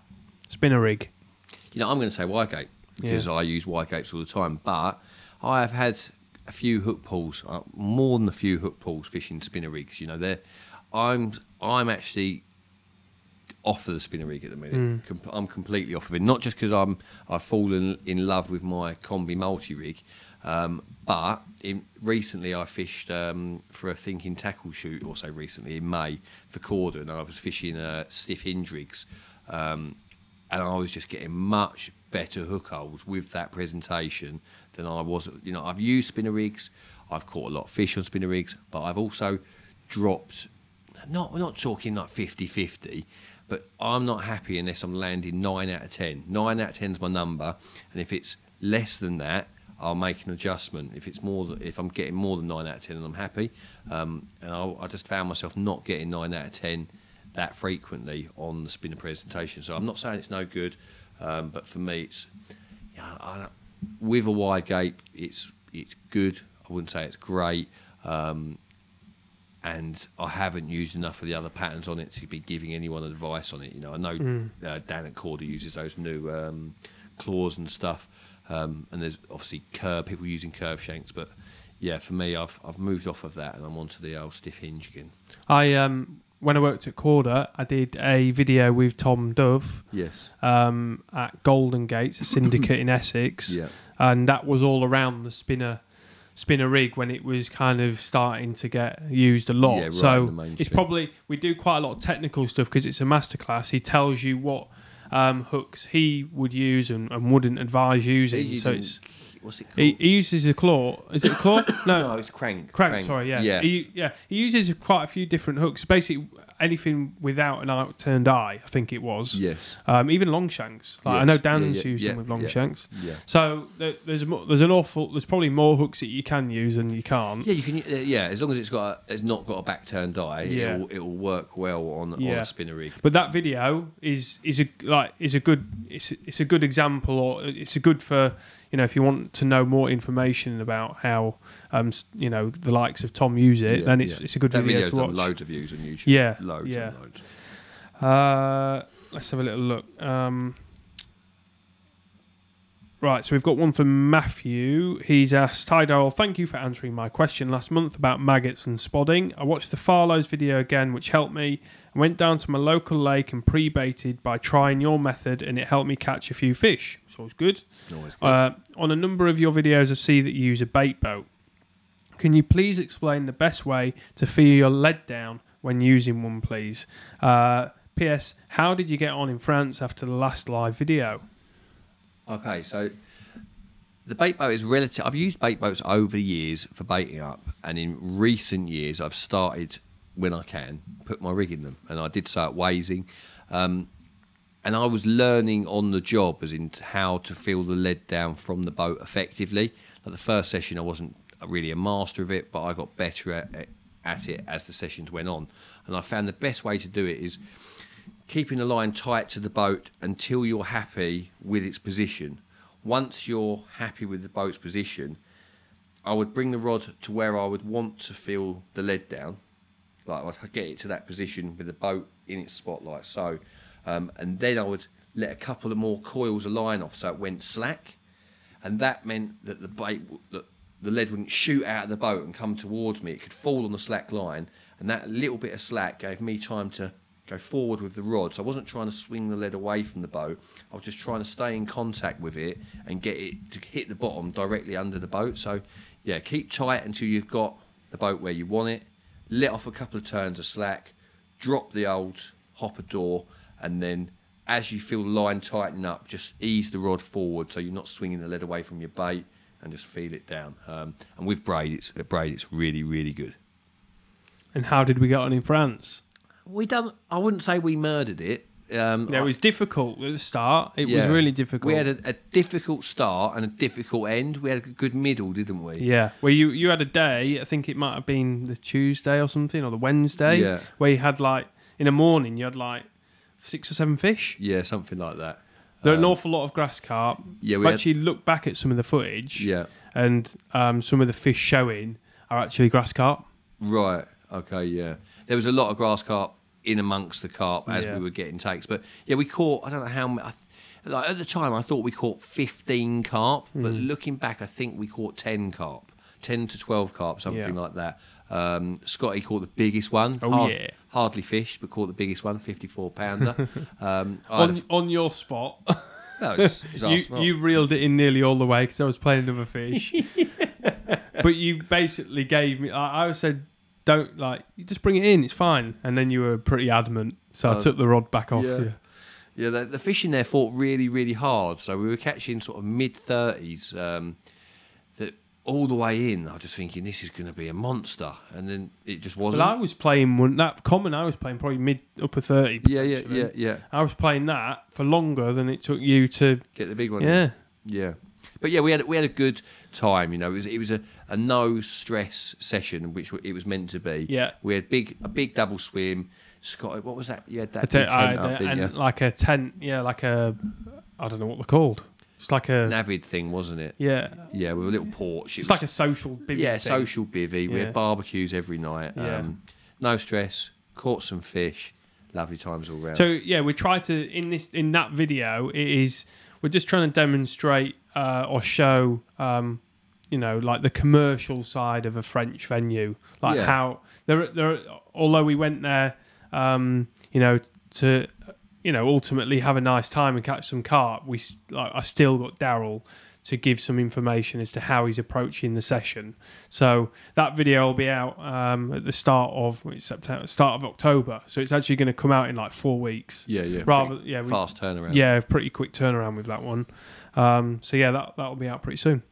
Speaker 1: spinner rig?"
Speaker 2: You know, I'm going to say Wide Gape because I use Wide Gapes all the time, but I have had a few hook pulls, uh, more than a few hook pulls fishing spinner rigs. You know, they're I'm I'm actually off of the spinner rig at the minute. Com- I'm completely off of it. Not just because I'm I've fallen in love with my combi multi rig, um, but in, recently I fished um, for a thinking tackle shoot. Also recently in May for Korda, and I was fishing uh, stiff hinge rigs, um, and I was just getting much better hook holes with that presentation than I was. You know, I've used spinner rigs. I've caught a lot of fish on spinner rigs, but I've also dropped not we're not talking like 50-50 but i'm not happy unless i'm landing 9 out of 10 9 out of 10 is my number and if it's less than that i'll make an adjustment if it's more if i'm getting more than 9 out of 10 and i'm happy um, and I'll, i just found myself not getting 9 out of 10 that frequently on the spinner presentation so i'm not saying it's no good um, but for me it's yeah, I, with a wide gape it's it's good i wouldn't say it's great um, and I haven't used enough of the other patterns on it to be giving anyone advice on it. You know, I know uh, Dan at Korda uses those new um, claws and stuff, um, and there's obviously curve people using Kurv shanks, but yeah, for me, I've I've moved off of that and I'm onto the old stiff hinge again.
Speaker 1: I um when I worked at Korda, I did a video with Tom Dove
Speaker 2: Yes.
Speaker 1: um, at Golden Gates, a syndicate in Essex,
Speaker 2: Yeah.
Speaker 1: and that was all around the spinner spinner rig when it was kind of starting to get used a lot.
Speaker 2: Yeah, right
Speaker 1: so it's probably we do quite a lot of technical stuff because it's a masterclass. He tells you what um, hooks he would use and, and wouldn't advise using. So it's
Speaker 2: what's it called?
Speaker 1: he, he uses a claw. Is it a claw?
Speaker 2: no, it's Krank.
Speaker 1: Krank, sorry, yeah.
Speaker 2: Yeah.
Speaker 1: He, yeah, he uses quite a few different hooks. Basically, anything without an outturned eye, I think it was.
Speaker 2: yes.
Speaker 1: Um, even Longshanks. Like I know Dan's
Speaker 2: yeah,
Speaker 1: used
Speaker 2: yeah,
Speaker 1: them with
Speaker 2: yeah.
Speaker 1: Longshanks.
Speaker 2: Yeah.
Speaker 1: So there, there's there's an awful there's probably more hooks that you can use than you can't.
Speaker 2: Yeah, you can. uh, Yeah, as long as it's got, a, it's not got a back turned eye,
Speaker 1: Yeah.
Speaker 2: it'll, it'll work well on, on a spinner rig.
Speaker 1: But that video is is a like is a good it's it's a good example or it's a good for you know if you want to know more information about how um you know the likes of Tom use it
Speaker 2: Yeah,
Speaker 1: then it's
Speaker 2: yeah.
Speaker 1: it's a good
Speaker 2: That
Speaker 1: video to watch.
Speaker 2: loads of views on YouTube.
Speaker 1: Yeah,
Speaker 2: loads
Speaker 1: yeah.
Speaker 2: and loads.
Speaker 1: Uh, let's have a little look. Um, right, so we've got one from Matthew. He's asked, Hi Darrell, thank you for answering my question last month about maggots and spodding. I watched the Farlow's video again, which helped me. I went down to my local lake and pre-baited by trying your method, and it helped me catch a few fish. So it's good.
Speaker 2: Always good.
Speaker 1: Uh, on a number of your videos, I see that you use a bait boat. Can you please explain the best way to feel your lead down when using one, please? Uh, P.S. How did you get on in France after the last live video?
Speaker 2: Okay, so the bait boat is relative. I've used bait boats over the years for baiting up, and in recent years, I've started when I can put my rig in them, and I did so at Wazing. Um, and I was learning on the job as in how to feel the lead down from the boat effectively. Like the first session, I wasn't really a master of it, but I got better at, at it as the sessions went on. And I found the best way to do it is keeping the line tight to the boat until you're happy with its position. Once you're happy with the boat's position, I would bring the rod to where I would want to feel the lead down. Like I'd get it to that position with the boat in its spotlight. so. Um, and then I would let a couple of more coils of line off so it went slack. And that meant that the bait, that the lead wouldn't shoot out of the boat and come towards me. It could fall on the slack line. And that little bit of slack gave me time to go forward with the rod. So I wasn't trying to swing the lead away from the boat. I was just trying to stay in contact with it and get it to hit the bottom directly under the boat. So yeah, keep tight until you've got the boat where you want it. Let off a couple of turns of slack. Drop the old hopper door, and then as you feel the line tighten up, just ease the rod forward so you're not swinging the lead away from your bait and just feel it down. Um, and with braid, it's uh, braid, it's really really good.
Speaker 1: And how did we get on in France?
Speaker 2: We done. I wouldn't say we murdered it. Um,
Speaker 1: Yeah, it was difficult at the start. It was really difficult.
Speaker 2: We had a, a difficult start and a difficult end. We had a good middle, didn't we?
Speaker 1: yeah, where you you had a day. I think it might have been the Tuesday or something, or the Wednesday,
Speaker 2: Yeah.
Speaker 1: where you had like in the morning you had like six or seven fish.
Speaker 2: Yeah, something like that.
Speaker 1: There are an awful lot of grass carp.
Speaker 2: yeah, we had-
Speaker 1: actually look back at some of the footage,
Speaker 2: Yeah.
Speaker 1: and um, some of the fish showing are actually grass carp.
Speaker 2: Right. Okay. Yeah. There was a lot of grass carp in amongst the carp as
Speaker 1: Yeah.
Speaker 2: we were getting takes, but yeah, we caught. I don't know how. ma- I th- Like at the time, I thought we caught fifteen carp, but
Speaker 1: Hmm.
Speaker 2: looking back, I think we caught ten carp, ten to twelve carp, something
Speaker 1: Yeah.
Speaker 2: like that. Um, Scotty caught the biggest one.
Speaker 1: Oh, yeah.
Speaker 2: Hardly fished, but caught the biggest one, fifty-four pounder. um, I had a
Speaker 1: On on your spot,
Speaker 2: no, it's, it's
Speaker 1: you you reeled it in nearly all the way because I was playing another fish. but you basically gave me. I, I said, "Don't like, you just bring it in. It's fine." And then you were pretty adamant, so I
Speaker 2: Oh,
Speaker 1: took the rod back off
Speaker 2: yeah.
Speaker 1: you.
Speaker 2: Yeah, the, the fishing there fought really, really hard. So we were catching sort of mid thirties. Um, that all the way in, I was just thinking this is going to be a monster, and then it just wasn't.
Speaker 1: Well, I was playing one that common. I was playing probably mid upper thirty.
Speaker 2: yeah, yeah, yeah, yeah.
Speaker 1: I was playing that for longer than it took you to.
Speaker 2: Get the big one.
Speaker 1: Yeah,
Speaker 2: yeah. But yeah, we had we had a good time. You know, it was it was a, a no stress session, which it was meant to be.
Speaker 1: Yeah.
Speaker 2: we had big a big double swim. Scott, what was that? You had that tent up, didn't
Speaker 1: and
Speaker 2: you?
Speaker 1: like a tent. Yeah, like a. I don't know what they're called. It's like a.
Speaker 2: Navid thing, wasn't it?
Speaker 1: yeah,
Speaker 2: Yeah, with a little porch. It
Speaker 1: it's
Speaker 2: was-
Speaker 1: like a social. bivvy
Speaker 2: yeah,
Speaker 1: thing.
Speaker 2: social bivvy. We
Speaker 1: Yeah.
Speaker 2: had barbecues every night.
Speaker 1: Yeah.
Speaker 2: Um, no stress. Caught some fish. Lovely times all round.
Speaker 1: So yeah, we try to in this in that video. It is we're just trying to demonstrate uh, or show, um, you know, like the commercial side of a French venue, like
Speaker 2: Yeah.
Speaker 1: how there there. Although we went there um, you know, to you know ultimately have a nice time and catch some carp, we like I still got Darrell to give some information as to how he's approaching the session. So that video will be out um, at the start of September, start of October. So it's actually going to come out in like four weeks.
Speaker 2: Yeah, yeah.
Speaker 1: Rather, yeah, we,
Speaker 2: fast turnaround.
Speaker 1: yeah, pretty quick turnaround with that one. Um, so yeah, that that'll be out pretty soon.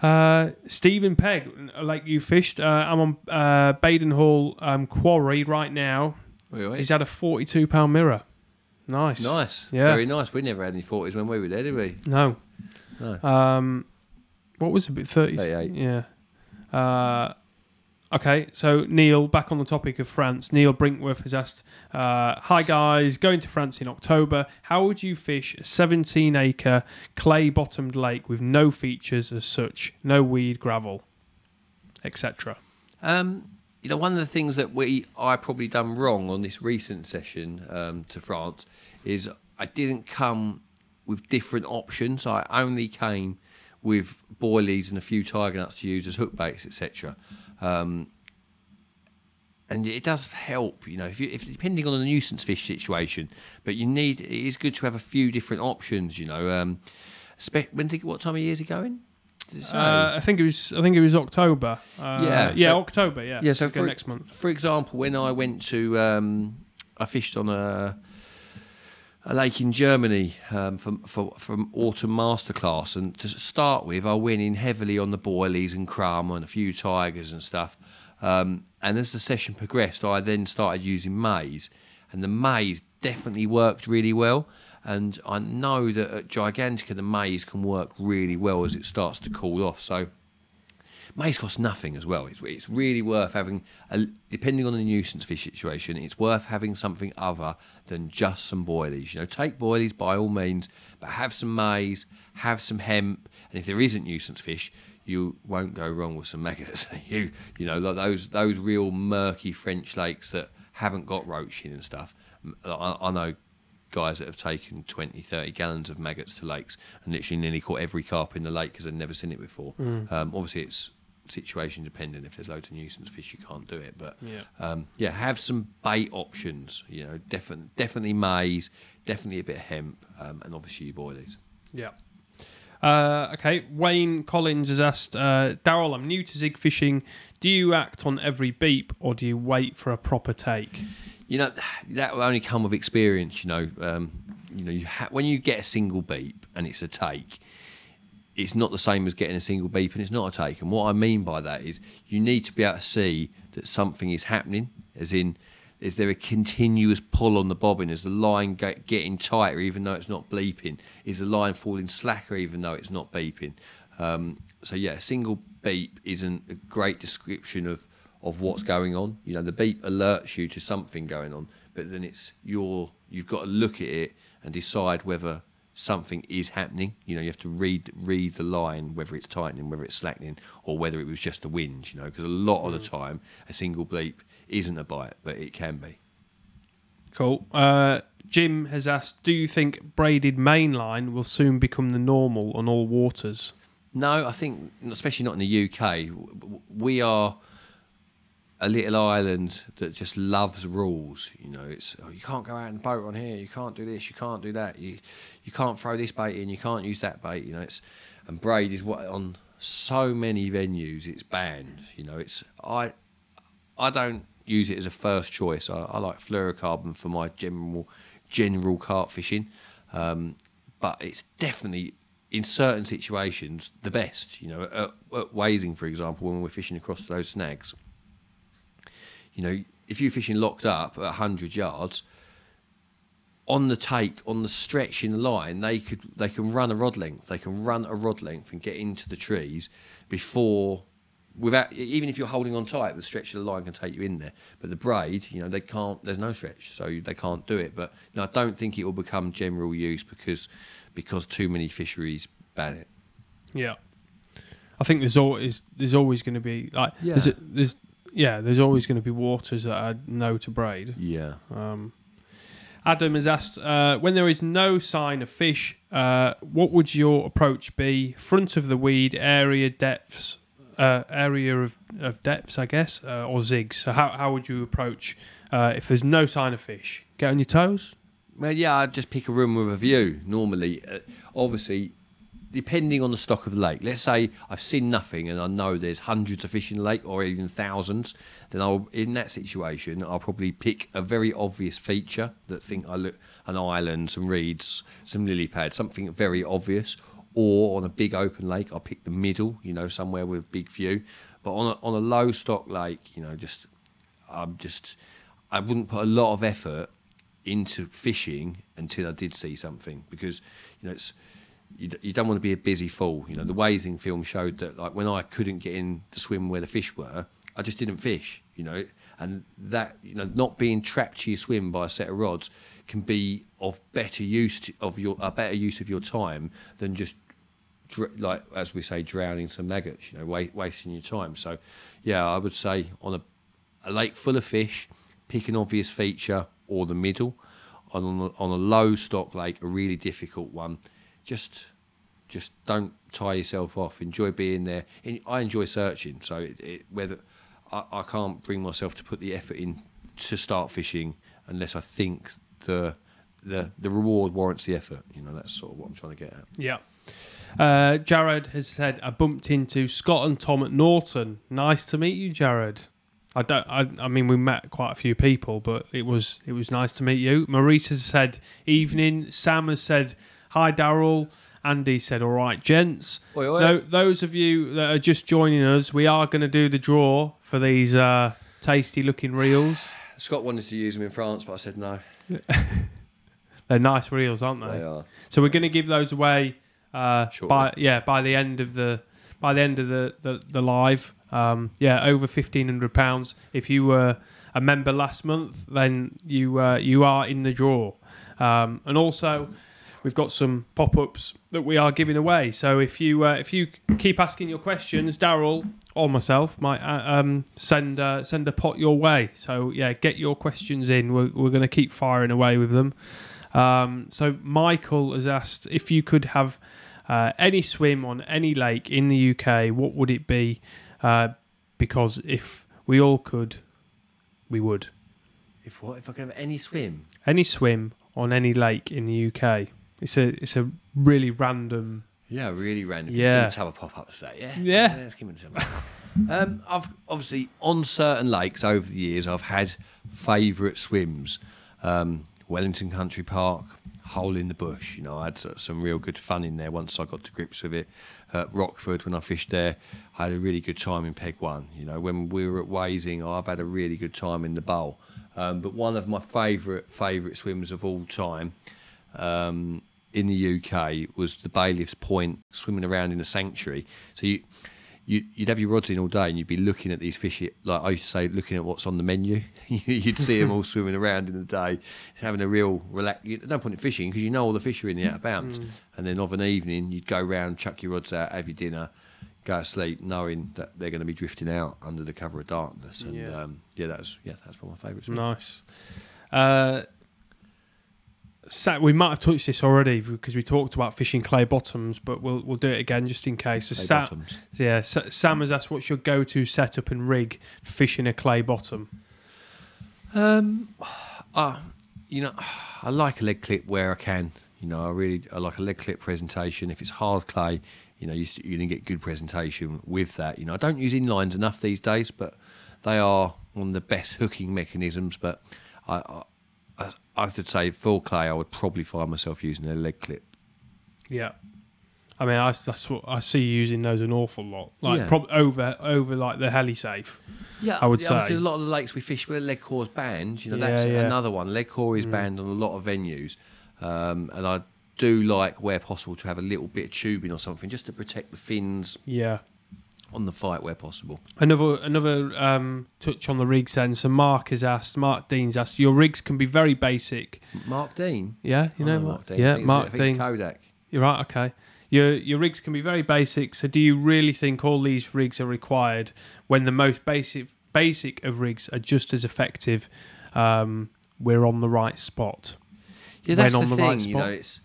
Speaker 1: Uh, Stephen Pegg, like you fished. Uh, I'm on uh, Baden Hall um, Quarry right now.
Speaker 2: Wait.
Speaker 1: He's had a 42 pound mirror. Nice,
Speaker 2: Nice.
Speaker 1: Yeah.
Speaker 2: Very nice. We never had any 40s when we were there, did we?
Speaker 1: No,
Speaker 2: No.
Speaker 1: um, what was it? 30.
Speaker 2: 38.
Speaker 1: Yeah. Uh, okay, so Neil, back on the topic of France. Neil Brinkworth has asked, uh, "Hi guys, going to France in October. How would you fish a 17-acre clay-bottomed lake with no features as such, no weed, gravel, etc."
Speaker 2: Um, you know, one of the things that we I probably done wrong on this recent session um, to France is I didn't come with different options. I only came with boilies and a few tiger nuts to use as hook baits, etc. Um, and it does help, you know, if you if depending on the nuisance fish situation. But you need it is good to have a few different options, you know. Um, spe- it, what time of year is he going?
Speaker 1: Uh, I think it was. I think it was October. Uh,
Speaker 2: Yeah,
Speaker 1: yeah,
Speaker 2: so-
Speaker 1: October. Yeah,
Speaker 2: Yeah, so for,
Speaker 1: next month.
Speaker 2: For example, when I went to, um, I fished on a a lake in Germany um, for, for from autumn masterclass, and to start with, I went in heavily on the boilies and crumb and a few tigers and stuff. Um, and as the session progressed, I then started using maize, and the maize definitely worked really well. And I know that at Gigantica, the maize can work really well as it starts to cool off. So Maize costs nothing as well. It's, it's really worth having, a, depending on the nuisance fish situation, it's worth having something other than just some boilies. You know, take boilies by all means, but have some maize, have some hemp, and if there isn't nuisance fish, you won't go wrong with some maggots. you, you know, like those those real murky French lakes that haven't got roach in and stuff. I, I know guys that have taken 20, 30 gallons of maggots to lakes and literally nearly caught every carp in the lake because they'd never seen it before. Um, obviously, it's situation dependent. If there's loads of nuisance fish, you can't do it. But
Speaker 1: Yeah.
Speaker 2: um, yeah, have some bait options. You know, definitely, definitely maize, definitely a bit of hemp, um, and obviously your boilies.
Speaker 1: Yeah. Uh, okay, Wayne Collins has asked, uh, Darrell, I'm new to zig fishing. Do you act on every beep or do you wait for a proper take?
Speaker 2: You know, that will only come with experience. You know, um, you know, you when you get a single beep and it's a take, it's not the same as getting a single beep and it's not a take. And what I mean by that is you need to be able to see that something is happening, as in, is there a continuous pull on the bobbin? Is the line get, getting tighter even though it's not bleeping? Is the line falling slacker even though it's not beeping? Um, so yeah, a single beep isn't a great description of of what's going on. You know, the beep alerts you to something going on, but then it's your you've got to look at it and decide whether something is happening. You know, you have to read read the line, whether it's tightening, whether it's slackening, or whether it was just a wind. You know, because a lot of the time a single bleep isn't a bite, but it can be.
Speaker 1: Cool. Uh, Jim has asked, do you think braided mainline will soon become the normal on all waters?
Speaker 2: No, I think, especially not in the UK, we are a little island that just loves rules. You know, it's oh, you can't go out and boat on here. You can't do this. You can't do that. You you can't throw this bait in. You can't use that bait. You know, it's and braid is what on so many venues it's banned. You know, it's I I don't use it as a first choice. I, I like fluorocarbon for my general general carp fishing, um, but it's definitely in certain situations the best. You know, at, at for example, when we're fishing across those snags, you know, if you're fishing locked up at hundred yards. On the take, on the stretch in the line, they could they can run a rod length. They can run a rod length and get into the trees before without even if you're holding on tight, the stretch of the line can take you in there. But the braid, you know, they can't. There's no stretch, so they can't do it. But you know, I don't think it will become general use because because too many fisheries ban it.
Speaker 1: Yeah. I think there's always there's always going to be like
Speaker 2: Yeah.
Speaker 1: there's, there's yeah there's always going to be waters that are no to braid.
Speaker 2: Yeah.
Speaker 1: Um, Adam has asked, uh, when there is no sign of fish, uh, what would your approach be? Front of the weed, area, depths, uh, area of, of depths, I guess, uh, or zigs. So how how would you approach uh, if there's no sign of fish? Get on your toes.
Speaker 2: Well, yeah, I'd just pick a room with a view normally. Uh, obviously, depending on the stock of the lake. Let's say I've seen nothing and I know there's hundreds of fish in the lake or even thousands. Then I'll, in that situation, I'll probably pick a very obvious feature that think I look an island, some reeds, some lily pads, something very obvious. Or on a big open lake, I'll pick the middle, you know, somewhere with a big view. But on a, on a low stock lake, you know, just I'm just I wouldn't put a lot of effort into fishing until I did see something because you know it's you, you don't want to be a busy fool. You know the mm. Wasing film showed that like when I couldn't get in to swim where the fish were, I just didn't fish. You know, and that you know not being trapped to your swim by a set of rods can be of better use to, of your a better use of your time than just dr- like as we say drowning some maggots. You know, wa- wasting your time. So yeah, I would say on a a lake full of fish, pick an obvious feature or the middle. On a, on a low stock lake, a really difficult one, just just don't tie yourself off. Enjoy being there. And I enjoy searching, so it, it, whether I, I can't bring myself to put the effort in to start fishing unless I think the the the reward warrants the effort. You know, that's sort of what I'm trying to get at.
Speaker 1: Yeah. Uh, Jared has said, I bumped into Scott and Tom at Norton. Nice to meet you, Jared. I don't. I, I mean, we met quite a few people, but it was it was nice to meet you. Maurice has said evening. Sam has said hi, Darrell. Andy said, "All right, gents.
Speaker 2: Oi, oi.
Speaker 1: Tho- those of you that are just joining us, we are going to do the draw for these uh, tasty-looking reels.
Speaker 2: Scott wanted to use them in France, but I said no.
Speaker 1: They're nice reels, aren't they?
Speaker 2: They are.
Speaker 1: So we're going to give those away uh,
Speaker 2: Shortly.
Speaker 1: by yeah by the end of the by the end of the the, the live. Um, yeah, over fifteen hundred pounds. If you were a member last month, then you uh, you are in the draw. Um, and also, we've got some pop ups that we are giving away. So if you uh, if you keep asking your questions, Darrell or myself might uh, um, send uh, send a pot your way. So yeah, get your questions in. We're, we're going to keep firing away with them. Um, so Michael has asked if you could have uh, any swim on any lake in the UK, what would it be? Uh, because if we all could, we would.
Speaker 2: If what? If I could have any swim?
Speaker 1: Any swim on any lake in the UK. It's a it's a really random.
Speaker 2: Yeah, really random.
Speaker 1: Yeah.
Speaker 2: Let's have a pop up today. Yeah.
Speaker 1: Yeah.
Speaker 2: Let's give it some. um, I've obviously on certain lakes over the years, I've had favourite swims. Um, Wellington Country Park, Hole in the Bush. You know, I had some real good fun in there once I got to grips with it. Rockford, when I fished there, I had a really good time in Peg One. You know, when we were at Wasing, I've had a really good time in the bowl. Um, but one of my favourite favourite swims of all time um, in the UK was the Bailiff's Point swimming around in the sanctuary. So you, you you'd have your rods in all day and you'd be looking at these fish. Like I used to say, looking at what's on the menu. you'd see them all swimming around in the day, having a real relax. No point in fishing because you know all the fish are in the out of bounds. And then of an evening, you'd go round, chuck your rods out, have your dinner. Go to sleep, knowing that they're going to be drifting out under the cover of darkness, and
Speaker 1: Yeah.
Speaker 2: um, yeah that's yeah, that's one of my favourites.
Speaker 1: Nice. Uh, we might have touched this already because we talked about fishing clay bottoms, but we'll we'll do it again just in case. So Sa-
Speaker 2: bottoms.
Speaker 1: yeah, Sa- Sam has asked, "What's your go-to setup and rig for fishing a clay bottom?"
Speaker 2: Um, uh, you know, I like a lead clip where I can. You know, I really I like a lead clip presentation. If it's hard clay, you know, you, going to get good presentation with that. You know, I don't use inlines enough these days, but they are one of the best hooking mechanisms. But I, I, I, I would say full clay, I would probably find myself using a lead clip.
Speaker 1: Yeah, I mean, I, that's what I see you using those an awful lot, like
Speaker 2: Yeah.
Speaker 1: prob- over over like the heli safe.
Speaker 2: Yeah,
Speaker 1: I would
Speaker 2: yeah,
Speaker 1: say.
Speaker 2: because a lot of the lakes we fish where lead core is banned. You know,
Speaker 1: Yeah,
Speaker 2: that's
Speaker 1: yeah. Mm.
Speaker 2: another one. Lead core is banned on a lot of venues, um, and I do like, where possible, to have a little bit of tubing or something just to protect the fins
Speaker 1: Yeah.
Speaker 2: On the fight where possible.
Speaker 1: Another another um, touch on the rigs then. So Mark has asked, Mark Dean's asked, your rigs can be very basic.
Speaker 2: Mark Dean,
Speaker 1: Yeah, you know, Mark Yeah,
Speaker 2: I think it's-
Speaker 1: Mark Dean.
Speaker 2: Kodak.
Speaker 1: You're right. Okay. Your your rigs can be very basic. So do you really think all these rigs are required when the most basic basic of rigs are just as effective? Um, we're on the right spot.
Speaker 2: Yeah, that's
Speaker 1: when
Speaker 2: the
Speaker 1: on the
Speaker 2: thing.
Speaker 1: right
Speaker 2: you know, it's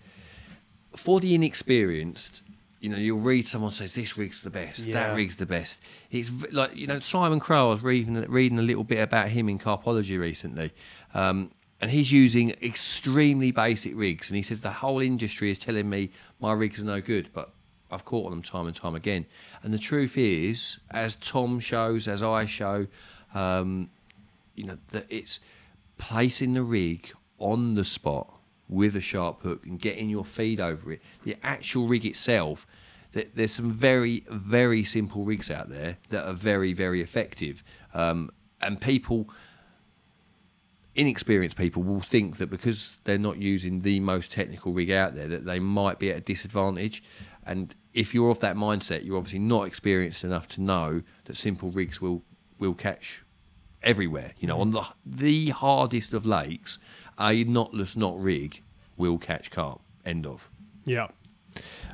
Speaker 2: for the inexperienced. You know, you'll read someone says this rig's the best,
Speaker 1: Yeah.
Speaker 2: that rig's the best. It's like you know Simon Crow. I was reading reading a little bit about him in Carpology recently, um, and he's using extremely basic rigs, and he says the whole industry is telling me my rigs are no good, but I've caught on them time and time again. And the truth is, as Tom shows, as I show, um, you know that it's placing the rig on the spot with a sharp hook and getting your feed over it. The actual rig itself, there's some very very simple rigs out there that are very very effective, um, and people. Inexperienced people will think that because they're not using the most technical rig out there, that they might be at a disadvantage. And if you're of that mindset, you're obviously not experienced enough to know that simple rigs will will catch everywhere. You know, on the the hardest of lakes, a knotless knot rig will catch carp. End of.
Speaker 1: Yeah.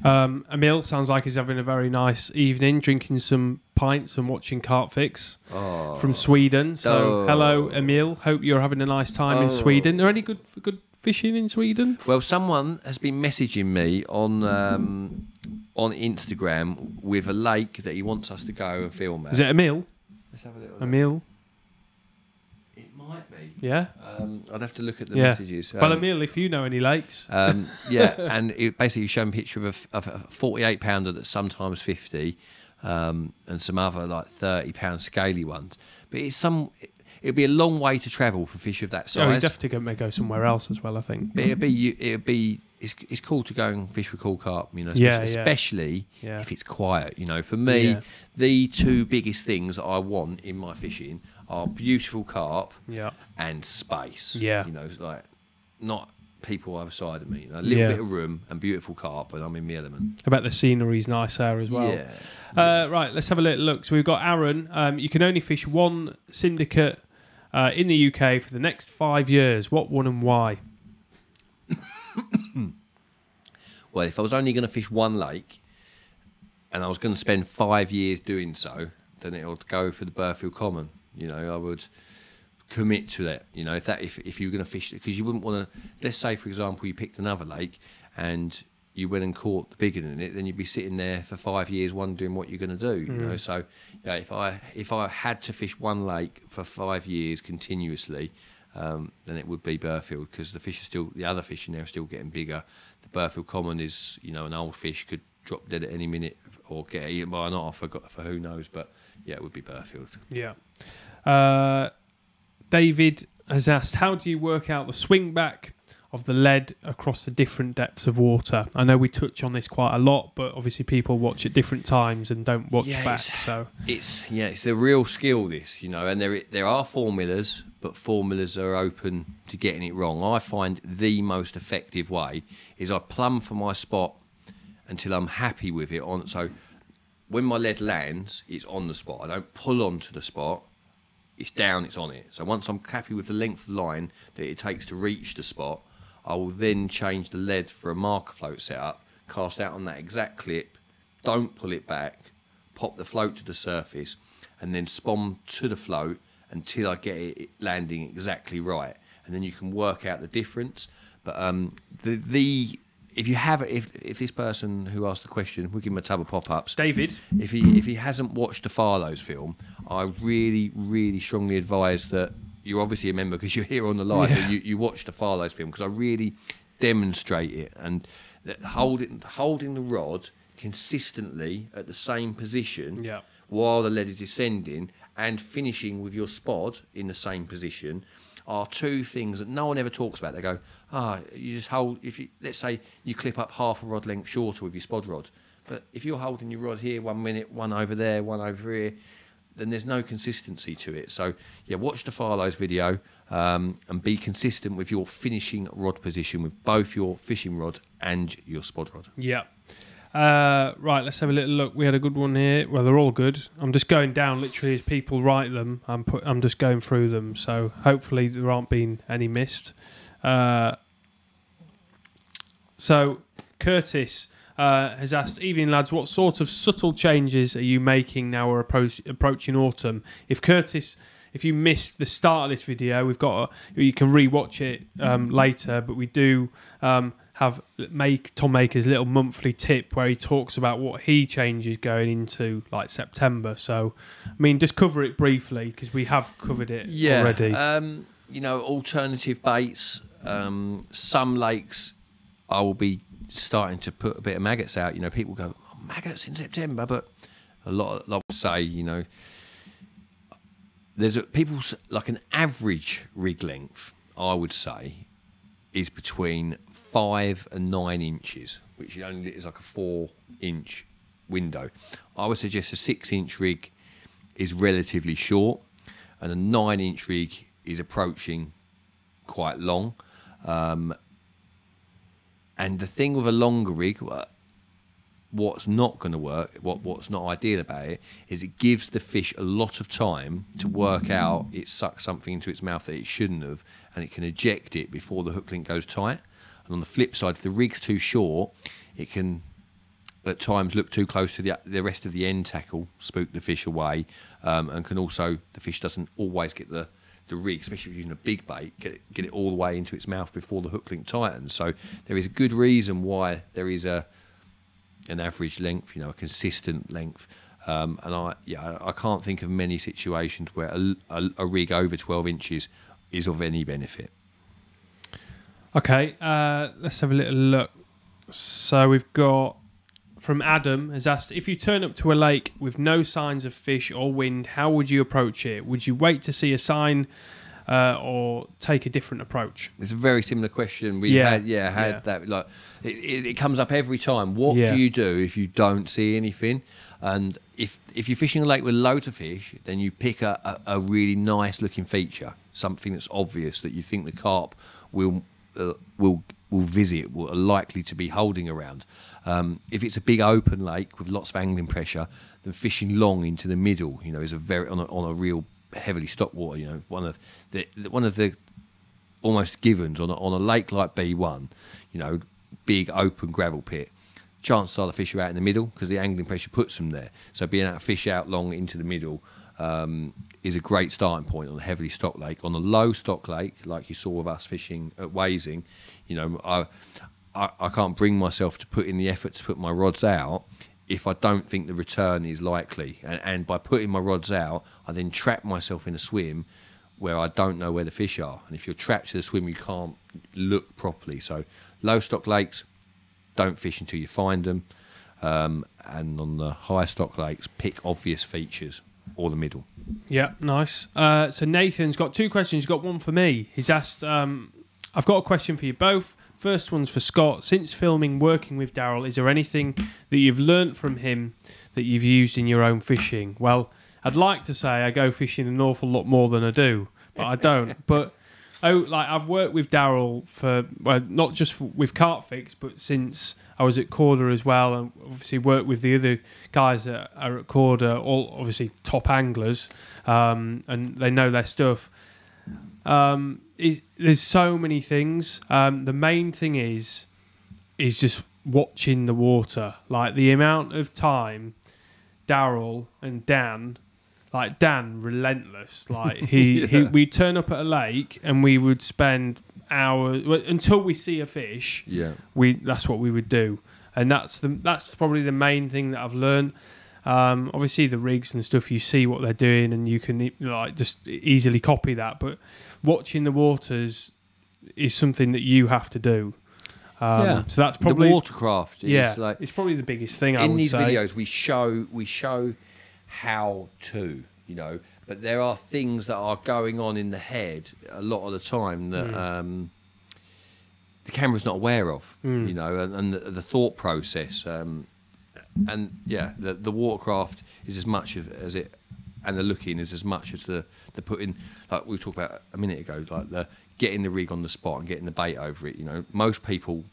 Speaker 1: Um, Emil sounds like he's having a very nice evening, drinking some pints and watching CarpFix from Sweden. So,
Speaker 2: Oh.
Speaker 1: hello, Emil. Hope you're having a nice time in Sweden. Are any good good fishing in Sweden?
Speaker 2: Well, someone has been messaging me on um, on Instagram with a lake that he wants us to go and film at.
Speaker 1: Is it Emil?
Speaker 2: Let's have a little.
Speaker 1: Emil?
Speaker 2: Be.
Speaker 1: Yeah.
Speaker 2: Um, I'd have to look at the
Speaker 1: yeah.
Speaker 2: messages.
Speaker 1: well,
Speaker 2: Um,
Speaker 1: Emil, if you know any lakes,
Speaker 2: Um, yeah, and it basically showed a picture of a, of a 48 pounder that's sometimes 50, um, and some other like 30 pound scaly ones. But it's some, it'd be a long way to travel for fish of that size.
Speaker 1: oh, you definitely go, may go somewhere else as well. I think.
Speaker 2: but it'd be, it'd be, it's, it's cool to go and fish for cool carp, you know,
Speaker 1: Yeah,
Speaker 2: especially,
Speaker 1: yeah.
Speaker 2: especially
Speaker 1: Yeah.
Speaker 2: if it's quiet. You know, for me,
Speaker 1: Yeah.
Speaker 2: the two biggest things that I want in my fishing are beautiful carp
Speaker 1: Yeah.
Speaker 2: and space.
Speaker 1: Yeah.
Speaker 2: You know, like not people either side of me. You know, a little
Speaker 1: Yeah.
Speaker 2: bit of room and beautiful carp, and I'm in my element.
Speaker 1: About the scenery's nice there as well.
Speaker 2: Yeah.
Speaker 1: Uh, right, let's have a little look. So we've got Aaron. Um, you can only fish one syndicate uh, in the UK for the next five years. What one and why?
Speaker 2: Well, if I was only going to fish one lake, and I was going to spend five years doing so, then it would go for the Burghfield Common. You know, I would commit to that. You know, if that if if you were going to fish, because you wouldn't want to. Let's say, for example, you picked another lake and you went and caught the bigger than it, then you'd be sitting there for five years wondering what you're going to do. You know, so yeah, if I if I had to fish one lake for five years continuously. Um, then it would be Burghfield because the fish are still the other fish in there are still getting bigger. The Burghfield Common is you know an old fish could drop dead at any minute or get eaten by an otter for, for who knows. But yeah, it would be Burghfield.
Speaker 1: Yeah. Uh, David has asked, how do you work out the swing back of the lead across the different depths of water? I know we touch on this quite a lot, but obviously people watch at different times and don't watch
Speaker 2: Yeah,
Speaker 1: back.
Speaker 2: it's-
Speaker 1: So
Speaker 2: It's yeah, it's a real skill. This you know, and there there are formulas, but formulas are open to getting it wrong. I find the most effective way is I plumb for my spot until I'm happy with it. On so when my lead lands, it's on the spot. I don't pull onto the spot. It's down. It's on it. So once I'm happy with the length of line that it takes to reach the spot, I will then change the lead for a marker float setup, cast out on that exact clip, don't pull it back, pop the float to the surface, and then spod to the float until I get it landing exactly right. And then you can work out the difference. But um, the the if you have if if this person who asked the question, we'll give him a tub of pop ups.
Speaker 1: David,
Speaker 2: If he if he hasn't watched the Farlow's film, I really really strongly advise that you're obviously a member because you're here on the live.
Speaker 1: Yeah.
Speaker 2: You you watch the Farlow's film because I really demonstrate it and that holding holding the rod consistently at the same position
Speaker 1: Yeah.
Speaker 2: while the lead is descending and finishing with your spod in the same position are two things that no one ever talks about. They go, ah, you just hold. If you let's say you clip up half a rod length shorter with your spod rod, but if you're holding your rod here one minute, one over there, one over here, then there's no consistency to it. So yeah, watch the Farlow's video um, and be consistent with your finishing rod position with both your fishing rod and your spod rod.
Speaker 1: Yeah. Uh, right, let's have a little look. We had a good one here. Well, they're all good. I'm just going down literally as people write them. I'm put. I'm just going through them. So hopefully there aren't been any missed. Uh, so Curtis uh, has asked, "Evening lads, what sort of subtle changes are you making now we're approach, approaching autumn?" If Curtis, if you missed the start of this video, we've got a, you can rewatch it um, later, but we do um, have make Tom Maker's little monthly tip where he talks about what he changes going into like September. So, I mean, just cover it briefly because we have covered it already.
Speaker 2: Um, you know, alternative baits. Um, some lakes, I will be starting to put a bit of maggots out. You know, people go oh, maggots in September, but a lot, of, lot say, you know, there's a, people like an average rig length. I would say is between five and nine inches, which only is like a four inch window. I would suggest a six inch rig is relatively short, and a nine inch rig is approaching quite long. Um, and the thing with a longer rig, uh, what's not going to work, what what's not ideal about it, is it gives the fish a lot of time to work out it sucks something into its mouth that it shouldn't have, and it can eject it before the hook link goes tight. And on the flip side, if the rig's too short, it can at times look too close to the the rest of the end tackle, spook the fish away, um, and can also the fish doesn't always get the the rig, especially if you're using a big bait, get it, get it all the way into its mouth before the hook link tightens. So there is a good reason why there is a an average length, you know, a consistent length. Um, and I, yeah, I can't think of many situations where a, a, a rig over 12 inches is of any benefit.
Speaker 1: Okay, uh, let's have a little look. So we've got from Adam has asked if you turn up to a lake with no signs of fish or wind, how would you approach it? Would you wait to see a sign uh, or take a different approach?
Speaker 2: It's a very similar question. We
Speaker 1: Yeah,
Speaker 2: had, yeah, had
Speaker 1: yeah.
Speaker 2: that. Like, it, it, it comes up every time. What
Speaker 1: Yeah.
Speaker 2: do you do if you don't see anything? And if if you're fishing a lake with loads of fish, then you pick a, a, a really nice looking feature, something that's obvious that you think the carp will uh, will will visit, will are likely to be holding around. Um, if it's a big open lake with lots of angling pressure, then fishing long into the middle, you know, is a very on a, on a real heavily stocked water. You know, one of the, one of the almost givens on a, on a lake like B1, you know, big open gravel pit. Chances are the fish are out in the middle because the angling pressure puts them there. So being to fish out long into the middle um, is a great starting point on a heavily stocked lake. On a low stock lake, like you saw with us fishing at Wasing, you know, I, I I can't bring myself to put in the effort to put my rods out if I don't think the return is likely. And, and by putting my rods out, I then trap myself in a swim where I don't know where the fish are. And if you're trapped in the swim, you can't look properly. So low stock lakes, don't fish until you find them. Um, and on the high stock lakes, pick obvious features or the middle.
Speaker 1: Yeah, nice. Uh, so Nathan's got two questions. He's got one for me. He's asked, um, I've got a question for you both. First one's for Scott. Since filming Working with Darrell, is there anything that you've learnt from him that you've used in your own fishing? Well, I'd like to say I go fishing an awful lot more than I do, but I don't. but oh, like I've worked with Darrell for well, not just for, with CarpFix, but since I was at Korda as well, and obviously worked with the other guys that are at Korda, all obviously top anglers, um, and they know their stuff. Um, it, there's so many things. Um, the main thing is is just watching the water, like the amount of time Darrell and Dan like Dan, relentless. Like he, he, we turn up at a lake and we would spend hours well, until we see a fish.
Speaker 2: Yeah.
Speaker 1: We that's what we would do, and that's the that's probably the main thing that I've learned. Um, obviously, the rigs and stuff, you see what they're doing, and you can like just easily copy that. But watching the waters is something that you have to do. Um,
Speaker 2: Yeah.
Speaker 1: So that's probably
Speaker 2: the watercraft
Speaker 1: yeah.
Speaker 2: like
Speaker 1: it's probably the biggest thing I
Speaker 2: in these
Speaker 1: say.
Speaker 2: videos we show we show how to you know. But there are things that are going on in the head a lot of the time that um, the camera's not aware of you know and, and the, the thought process um, and yeah the, the watercraft is as much of, as it and the looking is as much as the the putting like we talked about a minute ago like the getting the rig on the spot and getting the bait over it you know. Most people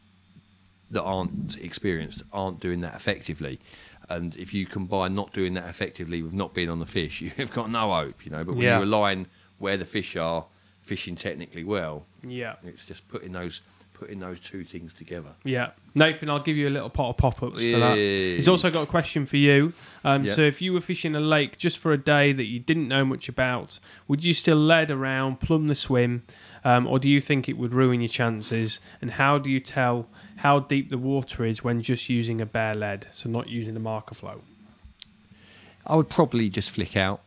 Speaker 2: that aren't experienced aren't doing that effectively. And if you combine not doing that effectively with not being on the fish, you've got no hope, you know. But when
Speaker 1: Yeah.
Speaker 2: you align where the fish are, fishing technically well,
Speaker 1: Yeah.
Speaker 2: it's just putting those putting those two things together.
Speaker 1: Yeah. Nathan, I'll give you a little pot of pop ups for that. He's also got a question for you. Um,
Speaker 2: Yeah.
Speaker 1: So, if you were fishing a lake just for a day that you didn't know much about, would you still lead around, plumb the swim, um, or do you think it would ruin your chances? And how do you tell how deep the water is when just using a bare lead, so not using a marker float?
Speaker 2: I would probably just flick out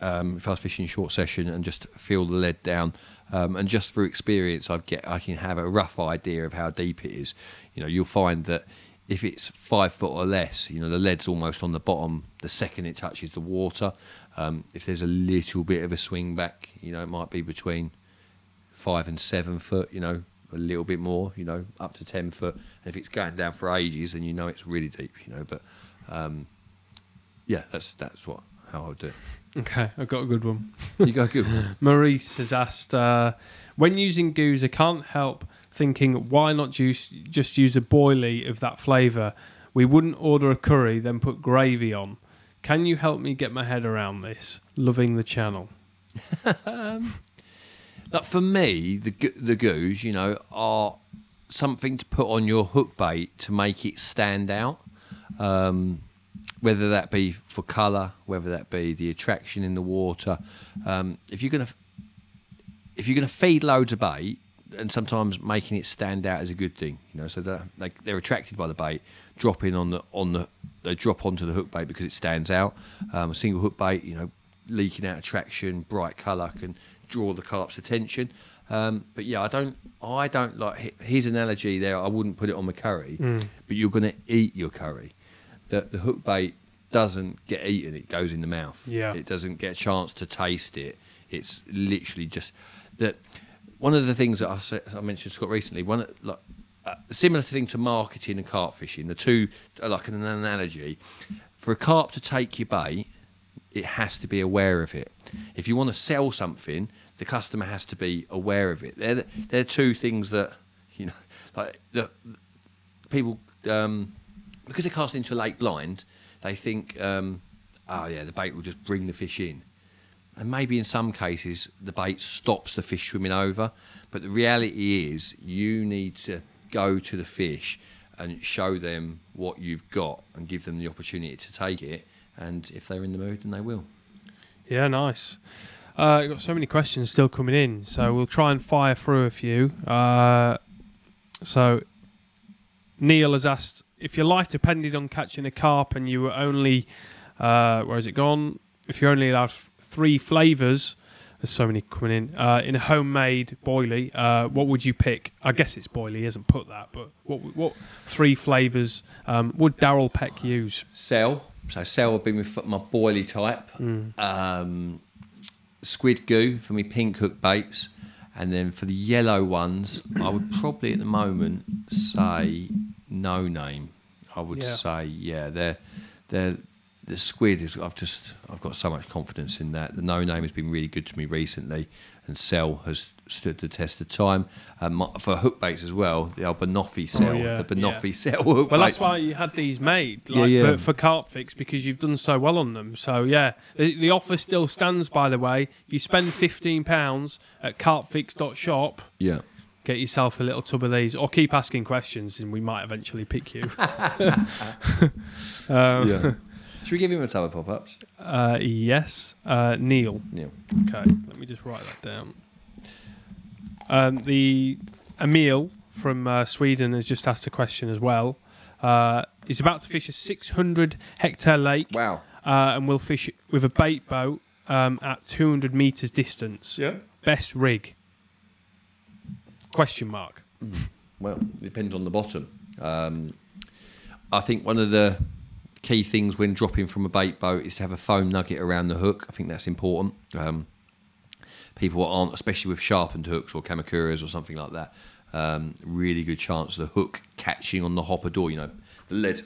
Speaker 2: um, if I was fishing a short session and just feel the lead down. Um, and just through experience, I get I can have a rough idea of how deep it is. You know, you'll find that if it's five foot or less, you know, the lead's almost on the bottom the second it touches the water. Um, if there's a little bit of a swing back, you know, it might be between five and seven foot. You know, a little bit more. You know, up to ten foot. And if it's going down for ages, then you know it's really deep. You know, but um, yeah, that's that's what how I would do it.
Speaker 1: Okay, I've got a good one.
Speaker 2: You go good. one.
Speaker 1: Maurice has asked, uh, when using goos, I can't help thinking, why not juice, just use a boilie of that flavour? We wouldn't order a curry, then put gravy on. Can you help me get my head around this? Loving the channel.
Speaker 2: Like for me, the the goos, you know, are something to put on your hook bait to make it stand out. Um, whether that be for colour, whether that be the attraction in the water. Um, if you're gonna if you're gonna feed loads of bait, and sometimes making it stand out is a good thing, you know. So that they, they're attracted by the bait, dropping on the on the they drop onto the hook bait because it stands out. Um, a single hook bait, you know, leaking out attraction, bright colour can draw the carp's attention. Um, but yeah, I don't I don't like hi- his analogy there. I wouldn't put it on my curry, but you're going to eat your curry. The the hook bait doesn't get eaten; it goes in the mouth.
Speaker 1: Yeah.
Speaker 2: it doesn't get a chance to taste it. It's literally just that. One of the things that I, said, I mentioned Scott recently, one like uh, similar thing to marketing and carp fishing, the two are like an analogy. For a carp to take your bait, it has to be aware of it. If you want to sell something, the customer has to be aware of it. They're the, they're two things that you know, like the, people um, because they're cast into a lake blind, they think, um, oh yeah, the bait will just bring the fish in. And maybe in some cases the bait stops the fish swimming over, but the reality is you need to go to the fish and show them what you've got and give them the opportunity to take it. And if they're in the mood, then they will.
Speaker 1: Yeah, nice. Uh, I've got so many questions still coming in, so we'll try and fire through a few. Uh, so, Neil has asked if your life depended on catching a carp and you were only, uh, where has it gone? If you're only allowed three flavours, there's so many coming in, uh, in a homemade boilie, uh, what would you pick? I guess it's boilie, he hasn't put that, but what what three flavours um, would Darrell Peck use?
Speaker 2: Cell. So cell would be my, my boily type. Um, squid goo for me pink hook baits. And then for the yellow ones, I would probably at the moment say no name. I would
Speaker 1: Yeah.
Speaker 2: say yeah, they're they're the squid is I've just I've got so much confidence in that. The no name has been really good to me recently, and Cell has stood the test of time. Um, for hook baits as well, the Banoffee Cell,
Speaker 1: Oh, yeah,
Speaker 2: the Banoffee
Speaker 1: yeah.
Speaker 2: Cell hook
Speaker 1: Well, that's why you had these made,
Speaker 2: Yeah,
Speaker 1: like
Speaker 2: yeah.
Speaker 1: For, for CarpFix, because you've done so well on them. So yeah, the, the offer still stands. By the way, if you spend fifteen pounds at carpfix.shop,
Speaker 2: yeah.
Speaker 1: Get yourself a little tub of these, or keep asking questions, and we might eventually pick you.
Speaker 2: yeah. Should we give him a tub of pop ups?
Speaker 1: uh, yes, uh, Neil.
Speaker 2: Yeah.
Speaker 1: Okay, let me just write that down. Um, the Emil from uh, Sweden has just asked a question as well. Uh, he's about to fish a 600 hectare lake.
Speaker 2: Wow.
Speaker 1: uh, and we'll fish it with a bait boat um, at 200 meters distance.
Speaker 2: Yeah.
Speaker 1: Best rig? Question mark.
Speaker 2: Well, it depends on the bottom. Um, I think one of the key things when dropping from a bait boat is to have a foam nugget around the hook. I think that's important. Um, people aren't, especially with sharpened hooks or kamakuras or something like that, um, really good chance of the hook catching on the hopper door. You know, the lead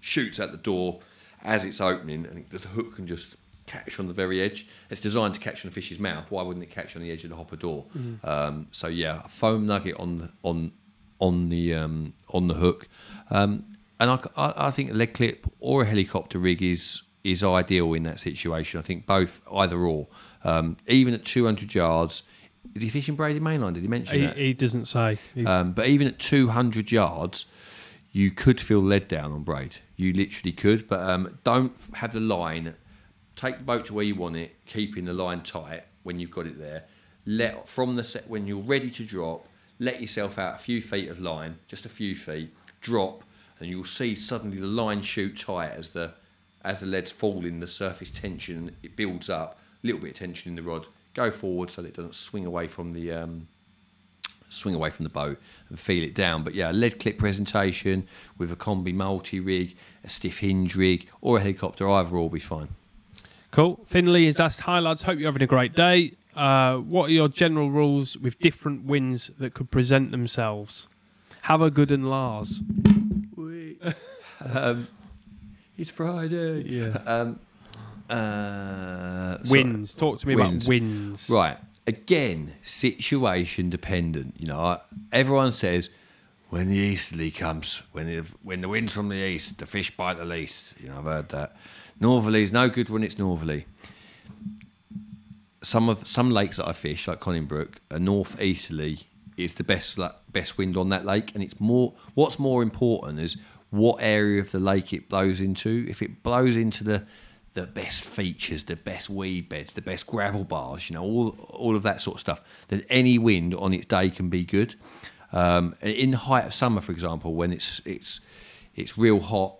Speaker 2: shoots at the door as it's opening, and the hook can just catch on the very edge. It's designed to catch on a fish's mouth. Why wouldn't it catch on the edge of the hopper door? Um, so yeah, a foam nugget on the, on on the um, on the hook, um, and I, I, I think a lead clip or a helicopter rig is is ideal in that situation. I think both either or, um, even at 200 yards, is he fishing braided mainline? Did he mention
Speaker 1: He,
Speaker 2: that?
Speaker 1: he doesn't say. He-
Speaker 2: Um, but even at 200 yards, you could feel lead down on braid. You literally could, but um, don't have the line. Take the boat to where you want it, keeping the line tight when you've got it there. Let from the set when you're ready to drop. Let yourself out a few feet of line, just a few feet. Drop, and you'll see suddenly the line shoot tight as the as the leads fall in the surface tension. It builds up a little bit of tension in the rod. Go forward so that it doesn't swing away from the um, swing away from the boat and feel it down. But yeah, lead clip presentation with a combi multi rig, a stiff hinge rig, or a helicopter, either will be fine.
Speaker 1: Cool. Finley has asked, Hi lads, hope you're having a great day. Uh, what are your general rules with different winds that could present themselves? Have a good and Lars.
Speaker 2: um, it's Friday.
Speaker 1: Yeah.
Speaker 2: Um, uh, so-
Speaker 1: Winds. Talk to me
Speaker 2: Winds.
Speaker 1: about winds.
Speaker 2: Right. Again, situation dependent. You know, everyone says when the easterly comes, when the, when the wind's from the east, the fish bite the least. You know, I've heard that. Northerly's no good when it's northerly. Some of some lakes that I fish, like Conningbrook, a north easterly is the best la- best wind on that lake, and it's more. What's more important is what area of the lake it blows into. If it blows into the the best features, the best weed beds, the best gravel bars, you know, all all of that sort of stuff, then any wind on its day can be good. Um, in the height of summer, for example, when it's it's it's real hot,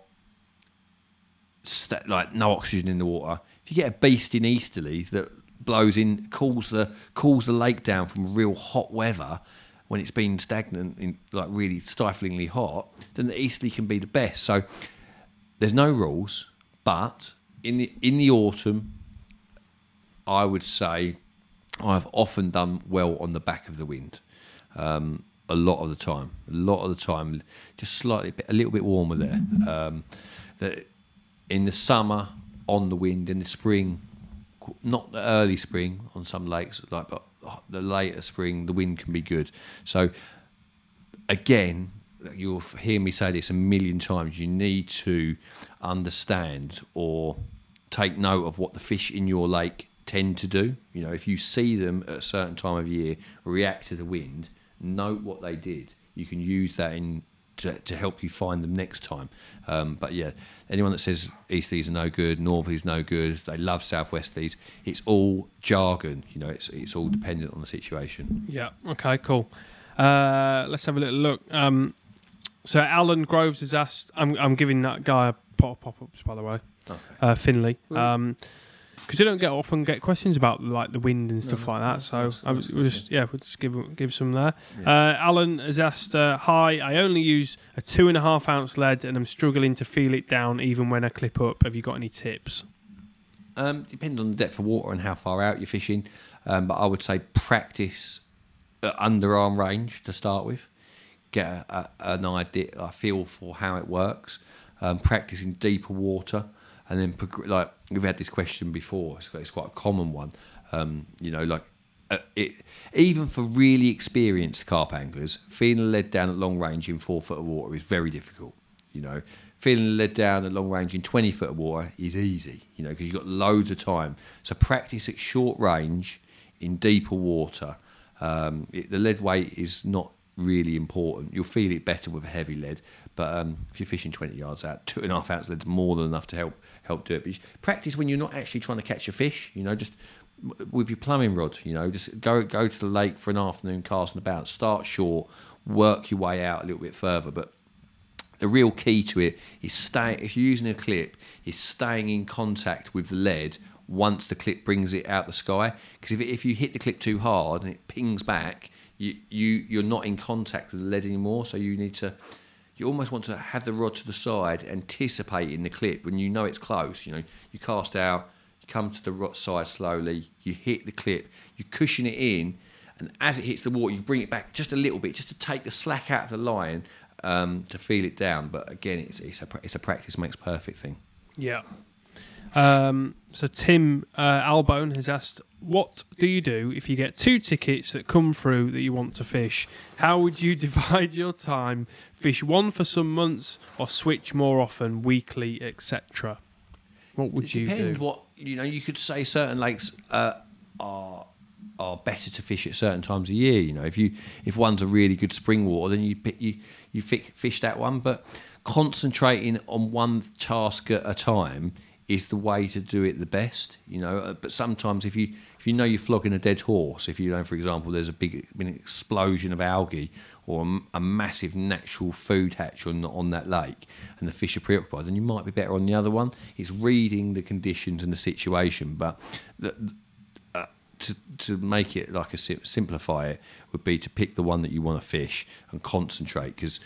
Speaker 2: st- like no oxygen in the water. If you get a beast in easterly that blows in, cools the cools the lake down from real hot weather when it's been stagnant in like really stiflingly hot, then the easterly can be the best. So there's no rules, but in the in the autumn, I would say I've often done well on the back of the wind. Um, a lot of the time, a lot of the time, just slightly, a little bit warmer there. Um, that in the summer on the wind, in the spring, not the early spring on some lakes, like but the later spring, the wind can be good. So again, you'll hear me say this a million times. You need to understand or take note of what the fish in your lake tend to do. You know, if you see them at a certain time of year react to the wind, note what they did. You can use that in to, to help you find them next time. Um, but yeah, anyone that says Easties are no good, northerlies no good, they love Southwesties, it's all jargon. You know, it's it's all dependent on the situation.
Speaker 1: Yeah. Okay. Cool. Uh, let's have a little look. Um, so Alan Groves has asked. I'm I'm giving that guy a pop pop ups by the way.
Speaker 2: Okay.
Speaker 1: Uh, Finley. Um 'cause because you don't get often get questions about like the wind and stuff
Speaker 2: No,
Speaker 1: like that. So
Speaker 2: that's-
Speaker 1: I was,
Speaker 2: that's
Speaker 1: just yeah, we'll just give give some there.
Speaker 2: Yeah.
Speaker 1: Uh, Alan has asked, uh, "Hi, I only use a two and a half ounce lead, and I'm struggling to feel it down even when I clip up. Have you got any tips?"
Speaker 2: Um, depends on the depth of water and how far out you're fishing. Um, but I would say practice at underarm range to start with. Get a, a, an idea, a feel for how it works. Um, practice in deeper water, and then like we've had this question before. It's, it's quite a common one. Um, you know, like uh, it, even for really experienced carp anglers, feeling lead down at long range in four foot of water is very difficult. You know, feeling lead down at long range in 20 foot of water is easy, you know, because you've got loads of time. So practice at short range in deeper water. Um, it, the lead weight is not really important. You'll feel it better with a heavy lead, but um, if you're fishing 20 yards out, two and a half ounce lead's more than enough to help help do it. But practice when you're not actually trying to catch a fish, you know, just with your plumbing rod, you know, just go go to the lake for an afternoon casting about. Start short, work your way out a little bit further, but the real key to it is stay. If you're using a clip, is staying in contact with the lead once the clip brings it out the sky. Because if, if you hit the clip too hard and it pings back, you you you're not in contact with the lead anymore. So you need to. You almost want to have the rod to the side, anticipating the clip when you know it's close. You know, you cast out, you come to the rod side slowly, you hit the clip, you cushion it in, and as it hits the water, you bring it back just a little bit, just to take the slack out of the line um, to feel it down. But again, it's it's a it's a practice makes perfect thing.
Speaker 1: Yeah. Um, so Tim uh, Albone has asked, "What do you do if you get two tickets that come through that you want to fish? How would you divide your time? Fish one for some months, or switch more often, weekly, etc. What would you do?
Speaker 2: what you know. You could say certain lakes uh, are are better to fish at certain times of year. You know, if you if one's a really good spring water, then you pick, you you fish that one. But concentrating on one task at a time is the way to do it the best. You know, Uh, but sometimes if you if you know you're flogging a dead horse, if you know, for example, there's a big an explosion of algae or a massive natural food hatch on on that lake, and the fish are preoccupied, then you might be better on the other one. It's reading the conditions and the situation, but. The, to to make it like a sim- simplify it would be to pick the one that you want to fish and concentrate because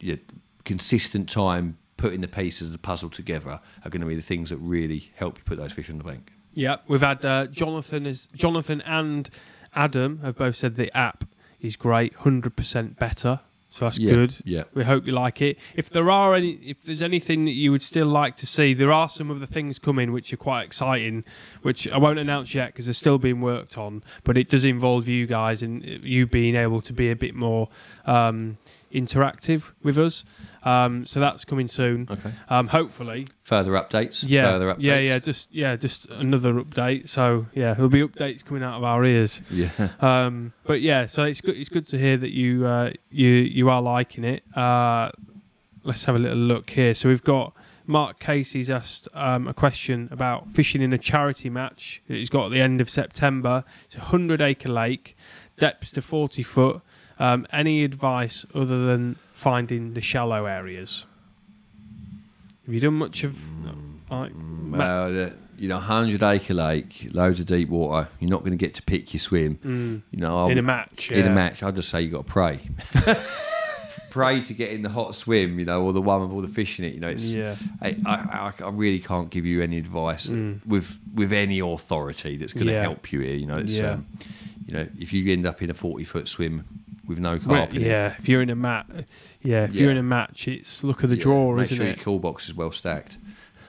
Speaker 2: yeah, consistent time putting the pieces of the puzzle together are going to be the things that really help you put those fish on the bank.
Speaker 1: Yeah, we've had uh, Jonathan is Jonathan and Adam have both said the app is great, hundred percent better. So that's
Speaker 2: Yeah,
Speaker 1: good.
Speaker 2: yeah.
Speaker 1: we hope you like it. If there are any, if there's anything that you would still like to see, there are some of the things coming which are quite exciting, which I won't announce yet because they're still being worked on. But it does involve you guys and you being able to be a bit more um, interactive with us. Um, so that's coming soon.
Speaker 2: Okay.
Speaker 1: Um, hopefully,
Speaker 2: Further updates.
Speaker 1: yeah,
Speaker 2: Further updates.
Speaker 1: yeah, yeah. Just yeah, just another update. So yeah, there'll be updates coming out of our ears.
Speaker 2: Yeah.
Speaker 1: Um, but yeah, so it's good. It's good to hear that you uh, you you are liking it. Uh, let's have a little look here. So we've got Mark Casey's asked um, a question about fishing in a charity match that he's got at the end of September. It's a hundred acre lake, depths to forty foot. Um, any advice other than finding the shallow areas? Have you done much of like ma-
Speaker 2: Well, the, you know, hundred acre lake, loads of deep water. You're not going to get to pick your swim. You know, I'll-
Speaker 1: in a match?
Speaker 2: in a match, I'll just say you got to pray. pray to get in the hot swim, you know, or the one with all the fish in it. You know, it's.
Speaker 1: Yeah.
Speaker 2: I, I, I really can't give you any advice with with any authority that's going to
Speaker 1: Mm. Yeah.
Speaker 2: help you here. You know, it's,
Speaker 1: Yeah.
Speaker 2: um, you know, if you end up in a forty foot swim with no
Speaker 1: Well,
Speaker 2: carp in it,
Speaker 1: yeah, if you're in a mat, yeah, if you're in a match, it's look at the
Speaker 2: yeah,
Speaker 1: draw,
Speaker 2: make
Speaker 1: isn't
Speaker 2: sure
Speaker 1: it?
Speaker 2: your call box is well stacked.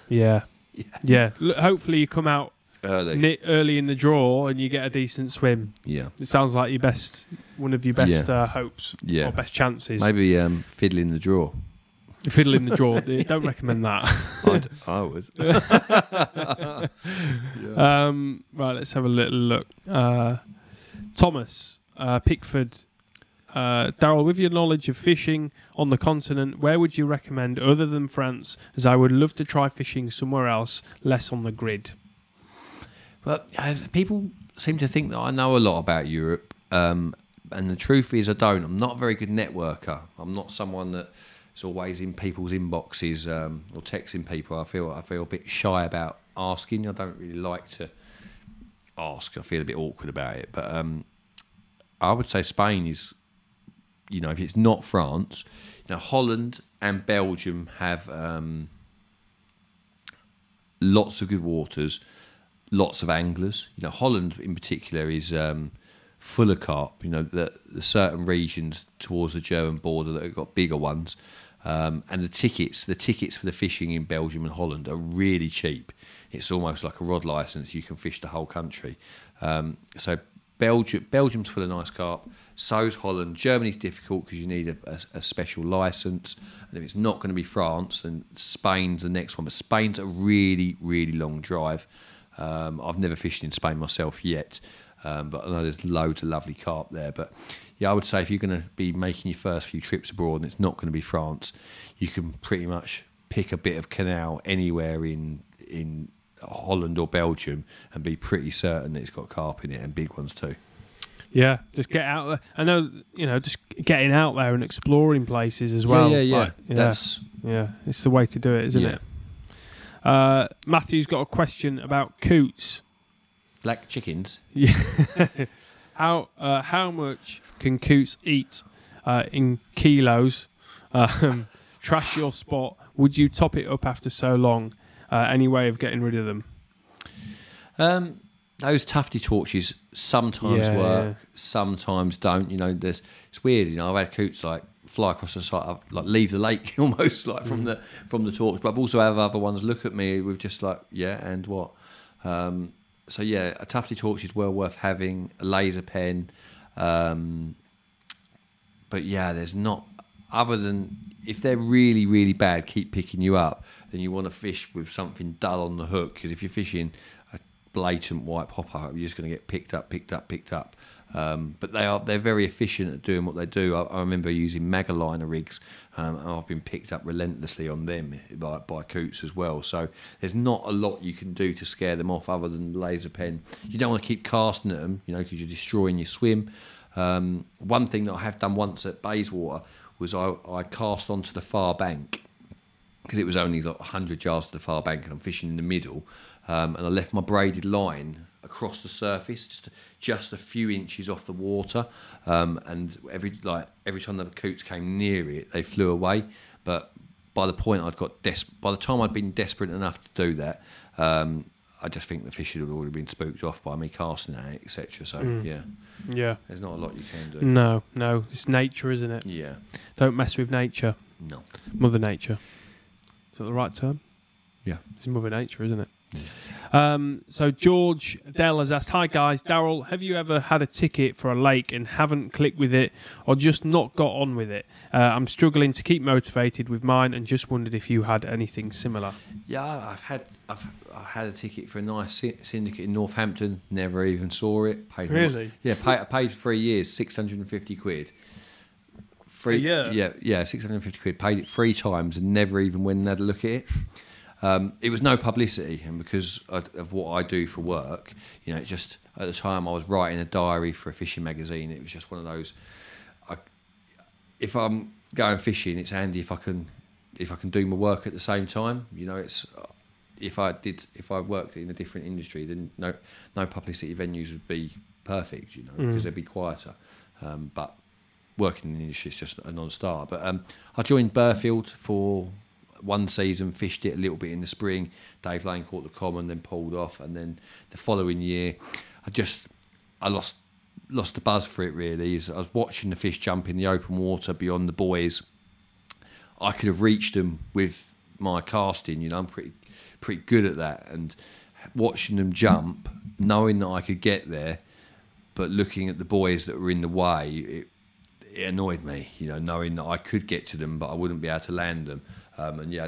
Speaker 1: Yeah,
Speaker 2: Yeah.
Speaker 1: yeah. Look, hopefully, you come out
Speaker 2: Early.
Speaker 1: early in the draw and you get a decent swim.
Speaker 2: Yeah.
Speaker 1: It sounds like your best, one of your best
Speaker 2: Yeah.
Speaker 1: uh, hopes
Speaker 2: Yeah.
Speaker 1: or best chances.
Speaker 2: Maybe um, fiddle in the draw.
Speaker 1: Fiddle in the draw. Don't recommend that.
Speaker 2: I'd, I would.
Speaker 1: Um, right, let's have a little look. Uh, Thomas uh, Pickford. Uh, Darrell, with your knowledge of fishing on the continent, where would you recommend other than France? As I would love to try fishing somewhere else, less on the grid.
Speaker 2: Well, people seem to think that I know a lot about Europe, um, and the truth is I don't. I'm not a very good networker. I'm not someone that's always in people's inboxes um, or texting people. I feel I feel a bit shy about asking. I don't really like to ask. I feel a bit awkward about it. But um, I would say Spain is, you know, if it's not France, now Holland and Belgium have. Um, lots of good waters, lots of anglers. You know, Holland in particular is um, full of carp. You know, the, the certain regions towards the German border that have got bigger ones, um, and the tickets, the tickets for the fishing in Belgium and Holland are really cheap. It's almost like a rod license. You can fish the whole country. Um, so. Belgium, Belgium's full of nice carp. So's Holland. Germany's difficult because you need a, a, a special license. And if it's not going to be France, then Spain's the next one. But Spain's a really, really long drive. Um, I've never fished in Spain myself yet, um, but I know there's loads of lovely carp there. But yeah, I would say if you're going to be making your first few trips abroad and it's not going to be France, you can pretty much pick a bit of canal anywhere in in Holland or Belgium and be pretty certain it's got carp in it and big ones too.
Speaker 1: Yeah, just get out there. I know, you know, just getting out there and exploring places as well.
Speaker 2: yeah, yeah,
Speaker 1: Like, yeah,
Speaker 2: That's
Speaker 1: yeah. It's the way to do it, isn't
Speaker 2: Yeah.
Speaker 1: it? Uh, Matthew's got a question about coots.
Speaker 2: black chickens.
Speaker 1: Yeah. how uh, how much can coots eat uh, in kilos? Um, trash your spot. Would you top it up after so long? Uh, any way of getting rid of them?
Speaker 2: Um, those tufty torches sometimes
Speaker 1: Yeah,
Speaker 2: work,
Speaker 1: yeah.
Speaker 2: sometimes don't. You know, there's it's weird. You know, I've had coots like fly across the site, like leave the lake almost like
Speaker 1: Mm.
Speaker 2: from the from the torch. But I've also had other ones look at me with just like, yeah, and what? Um, so yeah, a tufty torch is well worth having. A laser pen, um, but yeah, there's not other than if they're really really bad, keep picking you up. Then you want to fish with something dull on the hook because if you're fishing a blatant white popper, you're just going to get picked up, picked up, picked up. Um, but they are they're very efficient at doing what they do. I, I remember using Mag Aligner rigs, um, and I've been picked up relentlessly on them by, by coots as well. So there's not a lot you can do to scare them off other than laser pen. You don't want to keep casting at them, you know, because you're destroying your swim. Um, one thing that I have done once at Bayswater was I, I cast onto the far bank because it was only like 100 yards to the far bank and I'm fishing in the middle. Um, and I left my braided line across the surface, just just a few inches off the water. Um, and every like every time the coots came near it, they flew away. But by the point I'd got des- by the time I'd been desperate enough to do that, um, I just think the fish had already been spooked off by me casting at it, etc. So mm. yeah,
Speaker 1: Yeah.
Speaker 2: there's not a lot you can do.
Speaker 1: No, no. It's nature, isn't it?
Speaker 2: Yeah,
Speaker 1: Don't mess with nature.
Speaker 2: no,
Speaker 1: Mother Nature. Is that the right term?
Speaker 2: yeah.
Speaker 1: It's Mother Nature, isn't it? Um, so George Dell has asked, "Hi guys, Darrell, have you ever had a ticket for a lake and haven't clicked with it, or just not got on with it? Uh, I'm struggling to keep motivated with mine, and just wondered if you had anything similar."
Speaker 2: Yeah, I've had I've I had a ticket for a nice syndicate in Northampton. Never even saw it. Paid
Speaker 1: Really?
Speaker 2: Yeah, pay, I paid for three years, six hundred and fifty quid. Three,
Speaker 1: A year?
Speaker 2: Yeah, yeah, six hundred and fifty quid. Paid it three times and never even went and had a look at it. Um, it was no publicity, and because of what I do for work, you know, it just at the time I was writing a diary for a fishing magazine. It was just one of those. I, if I'm going fishing, it's handy if I can if I can do my work at the same time. You know, it's if I did if I worked in a different industry, then no no publicity venues would be perfect. You know, because they'd be quieter. Um, but working in the industry is just a non-starter. But um, I joined Burghfield for one season, fished it a little bit in the spring. Dave Lane caught the common, then pulled off, and then the following year, I just I lost lost the buzz for it. Really, As I was watching the fish jump in the open water beyond the buoys. I could have reached them with my casting. You know, I'm pretty pretty good at that, and watching them jump, knowing that I could get there, but looking at the buoys that were in the way, it, it annoyed me. You know, knowing that I could get to them, but I wouldn't be able to land them. Um, and yeah,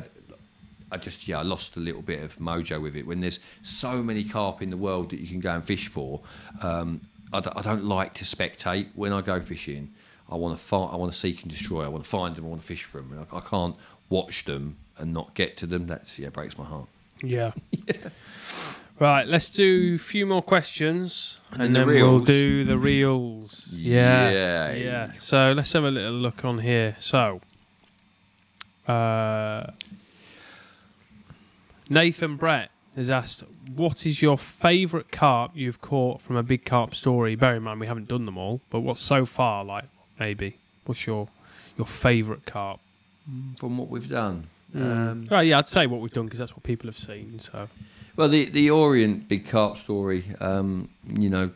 Speaker 2: I just yeah, I lost a little bit of mojo with it. When there's so many carp in the world that you can go and fish for, um, I, d- I don't like to spectate when I go fishing. I want to find, I want to seek and destroy. I want to find them. I want to fish for them. And I, I can't watch them and not get to them. That's yeah, breaks my heart.
Speaker 1: Yeah. Right, let's do a few more questions, and,
Speaker 2: then the
Speaker 1: then we'll do the reels. Yeah,
Speaker 2: Yeah.
Speaker 1: yeah. So let's have a little look on here. So, uh, Nathan Brett has asked, "What is your favourite carp you've caught from a big carp story?" Bear in mind we haven't done them all, but what's so far like? Maybe what's your your favourite carp?
Speaker 2: From what we've done. Um,
Speaker 1: well, yeah, I'd say what we've done because that's what people have seen. So,
Speaker 2: Well, the the Orient big carp story, um, you know,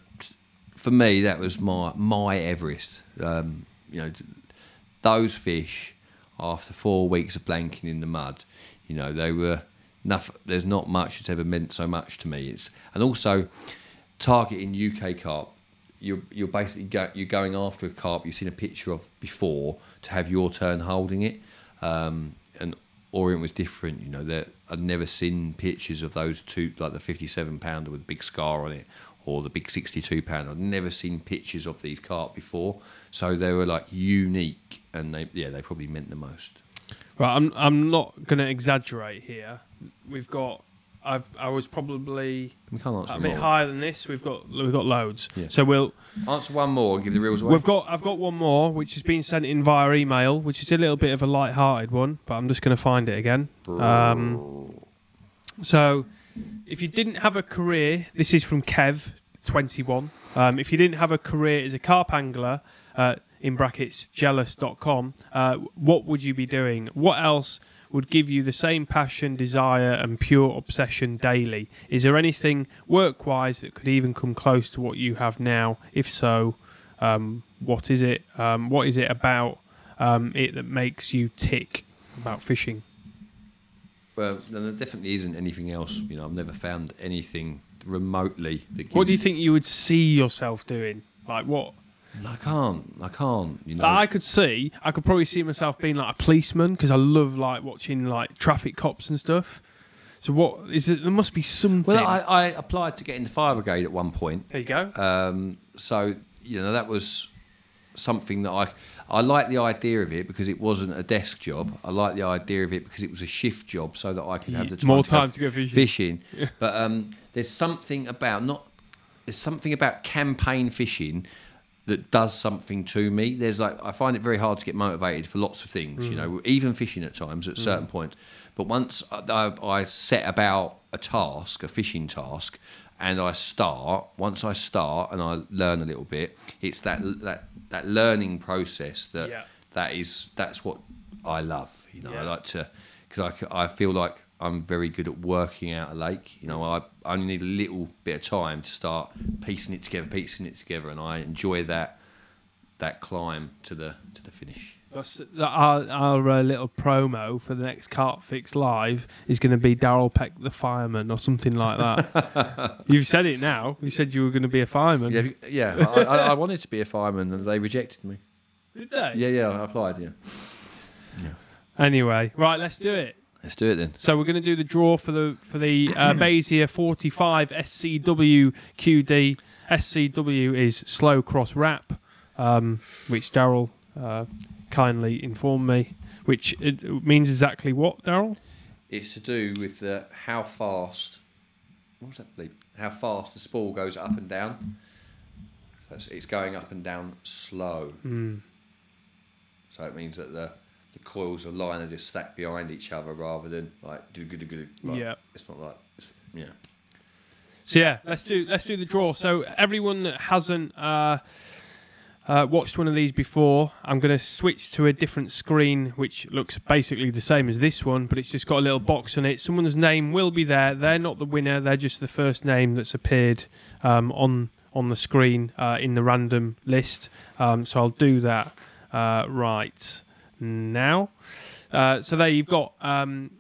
Speaker 2: for me that was my my Everest. Um, you know, those fish after four weeks of blanking in the mud, you know, they were nothing. There's not much that's ever meant so much to me. It's and also targeting UK carp. You're you're basically go, you're going after a carp you've seen a picture of before to have your turn holding it. Um, and Orient was different. You know, that I'd never seen pictures of those two, like the 57 pounder with big scar on it, or the big 62 pound. I'd never seen pictures of these carp before, so they were like unique, and they yeah they probably meant the most.
Speaker 1: right, I'm I'm not going to exaggerate here. We've got. I've, I was probably
Speaker 2: We can't answer
Speaker 1: a bit
Speaker 2: all.
Speaker 1: higher than this. We've got we've got loads.
Speaker 2: Yeah.
Speaker 1: So we'll
Speaker 2: Answer one more and give the reels away.
Speaker 1: we've got I've got one more which has been sent in via email, which is a little bit of a light-hearted one, but I'm just going to find it again. Um, so if you didn't have a career, this is from Kev, 21. Um, if you didn't have a career as a carp angler, uh, in brackets jealous.com, uh, what would you be doing? What else would give you the same passion, desire, and pure obsession daily? Is there anything work wise that could even come close to what you have now? If so, um, what is it? Um, what is it about um, it that makes you tick about fishing?
Speaker 2: Well, then there definitely isn't anything else. You know, I've never found anything remotely that. Gives
Speaker 1: What do you think you would see yourself doing? Like what?
Speaker 2: I can't. I can't. You know.
Speaker 1: I could see. I could probably see myself being like a policeman because I love like watching like traffic cops and stuff. So what is it? There must be something.
Speaker 2: Well, I, I applied to get into fire brigade at one point.
Speaker 1: there you go.
Speaker 2: Um, so you know that was something that I I like the idea of it because it wasn't a desk job. I like the idea of it because it was a shift job, so that I could have the time
Speaker 1: More
Speaker 2: to
Speaker 1: time to go fishing.
Speaker 2: fishing. But um, there's something about not there's something about campaign fishing that does something to me. There's like I find it very hard to get motivated for lots of things,
Speaker 1: Mm.
Speaker 2: you know, even fishing at times at certain points. But once I, I set about a task, a fishing task, and I start, once I start and I learn a little bit, it's that that that learning process that
Speaker 1: Yeah.
Speaker 2: that is that's what I love. You know, I like to because I, I feel like I'm very good at working out a lake. You know, I only need a little bit of time to start piecing it together, piecing it together, and I enjoy that that climb to the to the finish.
Speaker 1: That's, that our our uh, little promo for the next CarpFix Live is going to be Darrell Peck the fireman or something like that. You've said it now. You said you were going to be a fireman.
Speaker 2: Yeah, yeah. I, I, I wanted to be a fireman, and they rejected me.
Speaker 1: Did they?
Speaker 2: Yeah, yeah. I applied. Yeah.
Speaker 1: Anyway, right, let's do it.
Speaker 2: Let's do it then.
Speaker 1: So we're going to do the draw for the for the uh, Basia 45 SCW QD. SCW is slow cross wrap, um, which Darrell uh, kindly informed me. Which it means exactly what, Darrell?
Speaker 2: It's to do with the how fast. What was that? Bleep? How fast the spool goes up and down. So it's, it's going up and down slow. So it means that the the coils are line are just stacked behind each other rather than like do do do. Like,
Speaker 1: Yeah.
Speaker 2: It's not like it's, yeah.
Speaker 1: So yeah, let's do let's do the draw. So everyone that hasn't uh, uh, watched one of these before, I'm going to switch to a different screen, which looks basically the same as this one, but it's just got a little box on it. Someone's name will be there. They're not the winner. They're just the first name that's appeared um, on on the screen uh, in the random list. Um, so I'll do that uh, right now. Uh, so there you've got. Um,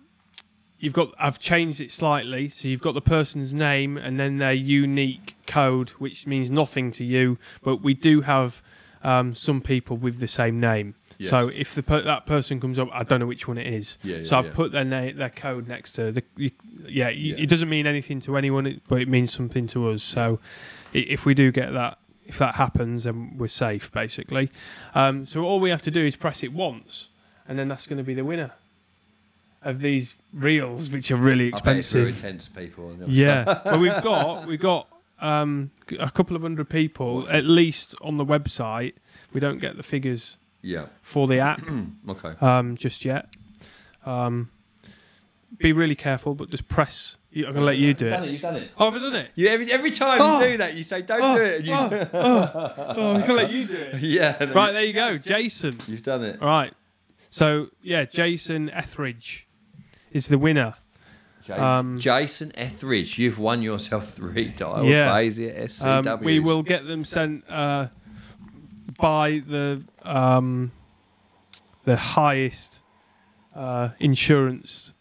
Speaker 1: you've got I've changed it slightly so you've got the person's name and then their unique code which means nothing to you but we do have um, some people with the same name
Speaker 2: Yeah.
Speaker 1: so if the per- that person comes up I don't know which one it is
Speaker 2: Yeah,
Speaker 1: so I've
Speaker 2: yeah.
Speaker 1: put their na- their code next to the you, yeah, y-
Speaker 2: Yeah.
Speaker 1: it doesn't mean anything to anyone but it means something to us so if we do get that if that happens then we're safe basically um, so all we have to do is press it once and then that's going to be the winner of these reels, which are really
Speaker 2: I bet it's
Speaker 1: expensive.
Speaker 2: intense people. On the other
Speaker 1: Yeah, but we've got we've got um, a couple of hundred people at least on the website. We don't get the figures
Speaker 2: Yeah.
Speaker 1: for the app
Speaker 2: Okay.
Speaker 1: um, just yet. Um, be really careful, but just press. I'm gonna let you do
Speaker 2: You've done
Speaker 1: it.
Speaker 2: it. You've done it.
Speaker 1: Oh, have I done it?
Speaker 2: You every every time
Speaker 1: Oh.
Speaker 2: you do that, you say don't do it. And you,
Speaker 1: Oh, I'm gonna let you do it.
Speaker 2: yeah.
Speaker 1: Right there you go, Jason.
Speaker 2: You've done it.
Speaker 1: All right. So yeah, Jason Etheridge is the winner.
Speaker 2: Jason,
Speaker 1: Um,
Speaker 2: Jason Etheridge, you've won yourself three Daiwa
Speaker 1: Yeah.
Speaker 2: SCWs.
Speaker 1: Um, we will get them sent uh, by the um, the highest uh, insurance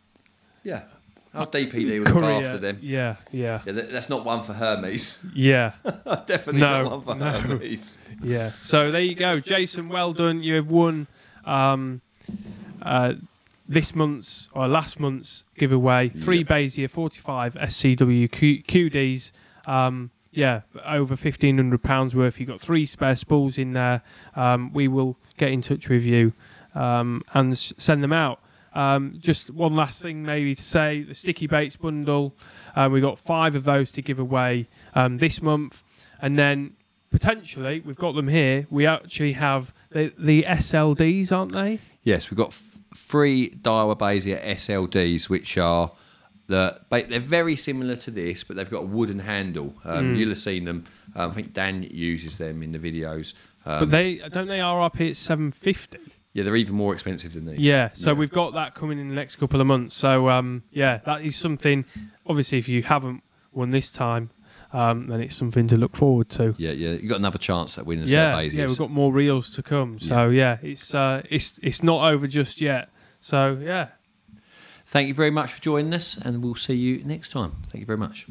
Speaker 2: Yeah. Our DPD will look after them.
Speaker 1: Yeah, yeah,
Speaker 2: Yeah, that- that's not one for Hermes.
Speaker 1: yeah,
Speaker 2: Definitely
Speaker 1: No,
Speaker 2: not one for
Speaker 1: no.
Speaker 2: Hermes.
Speaker 1: yeah. So there you go, Jason. Well done. You have won um, uh, this month's or last month's giveaway. Three
Speaker 2: Yeah.
Speaker 1: Basia 45 SCW Q- QDs. Um, yeah, over fifteen hundred pounds worth. You got three spare spools in there. Um, we will get in touch with you um, and s- send them out. Um, just one last thing, maybe to say: the sticky baits bundle. Uh, we got five of those to give away um, this month, and then potentially we've got them here. We actually have the the SLDs, aren't they?
Speaker 2: Yes, we've got three Daiwa Basia SLDs, which are the they're very similar to this, but they've got a wooden handle. Um, You'll have seen them. Um, I think Dan uses them in the videos. Um,
Speaker 1: But they don't they RRP at seven fifty.
Speaker 2: yeah, they're even more expensive than these.
Speaker 1: Yeah, so
Speaker 2: Yeah.
Speaker 1: we've got that coming in the next couple of months. So um, yeah, that is something. Obviously, if you haven't won this time, um, then it's something to look forward to.
Speaker 2: yeah, yeah. You got another chance at winning
Speaker 1: Yeah, yeah, we've got more reels to come. So yeah, it's uh, it's it's not over just yet. So yeah,
Speaker 2: Thank you very much for joining us, and we'll see you next time. Thank you very much.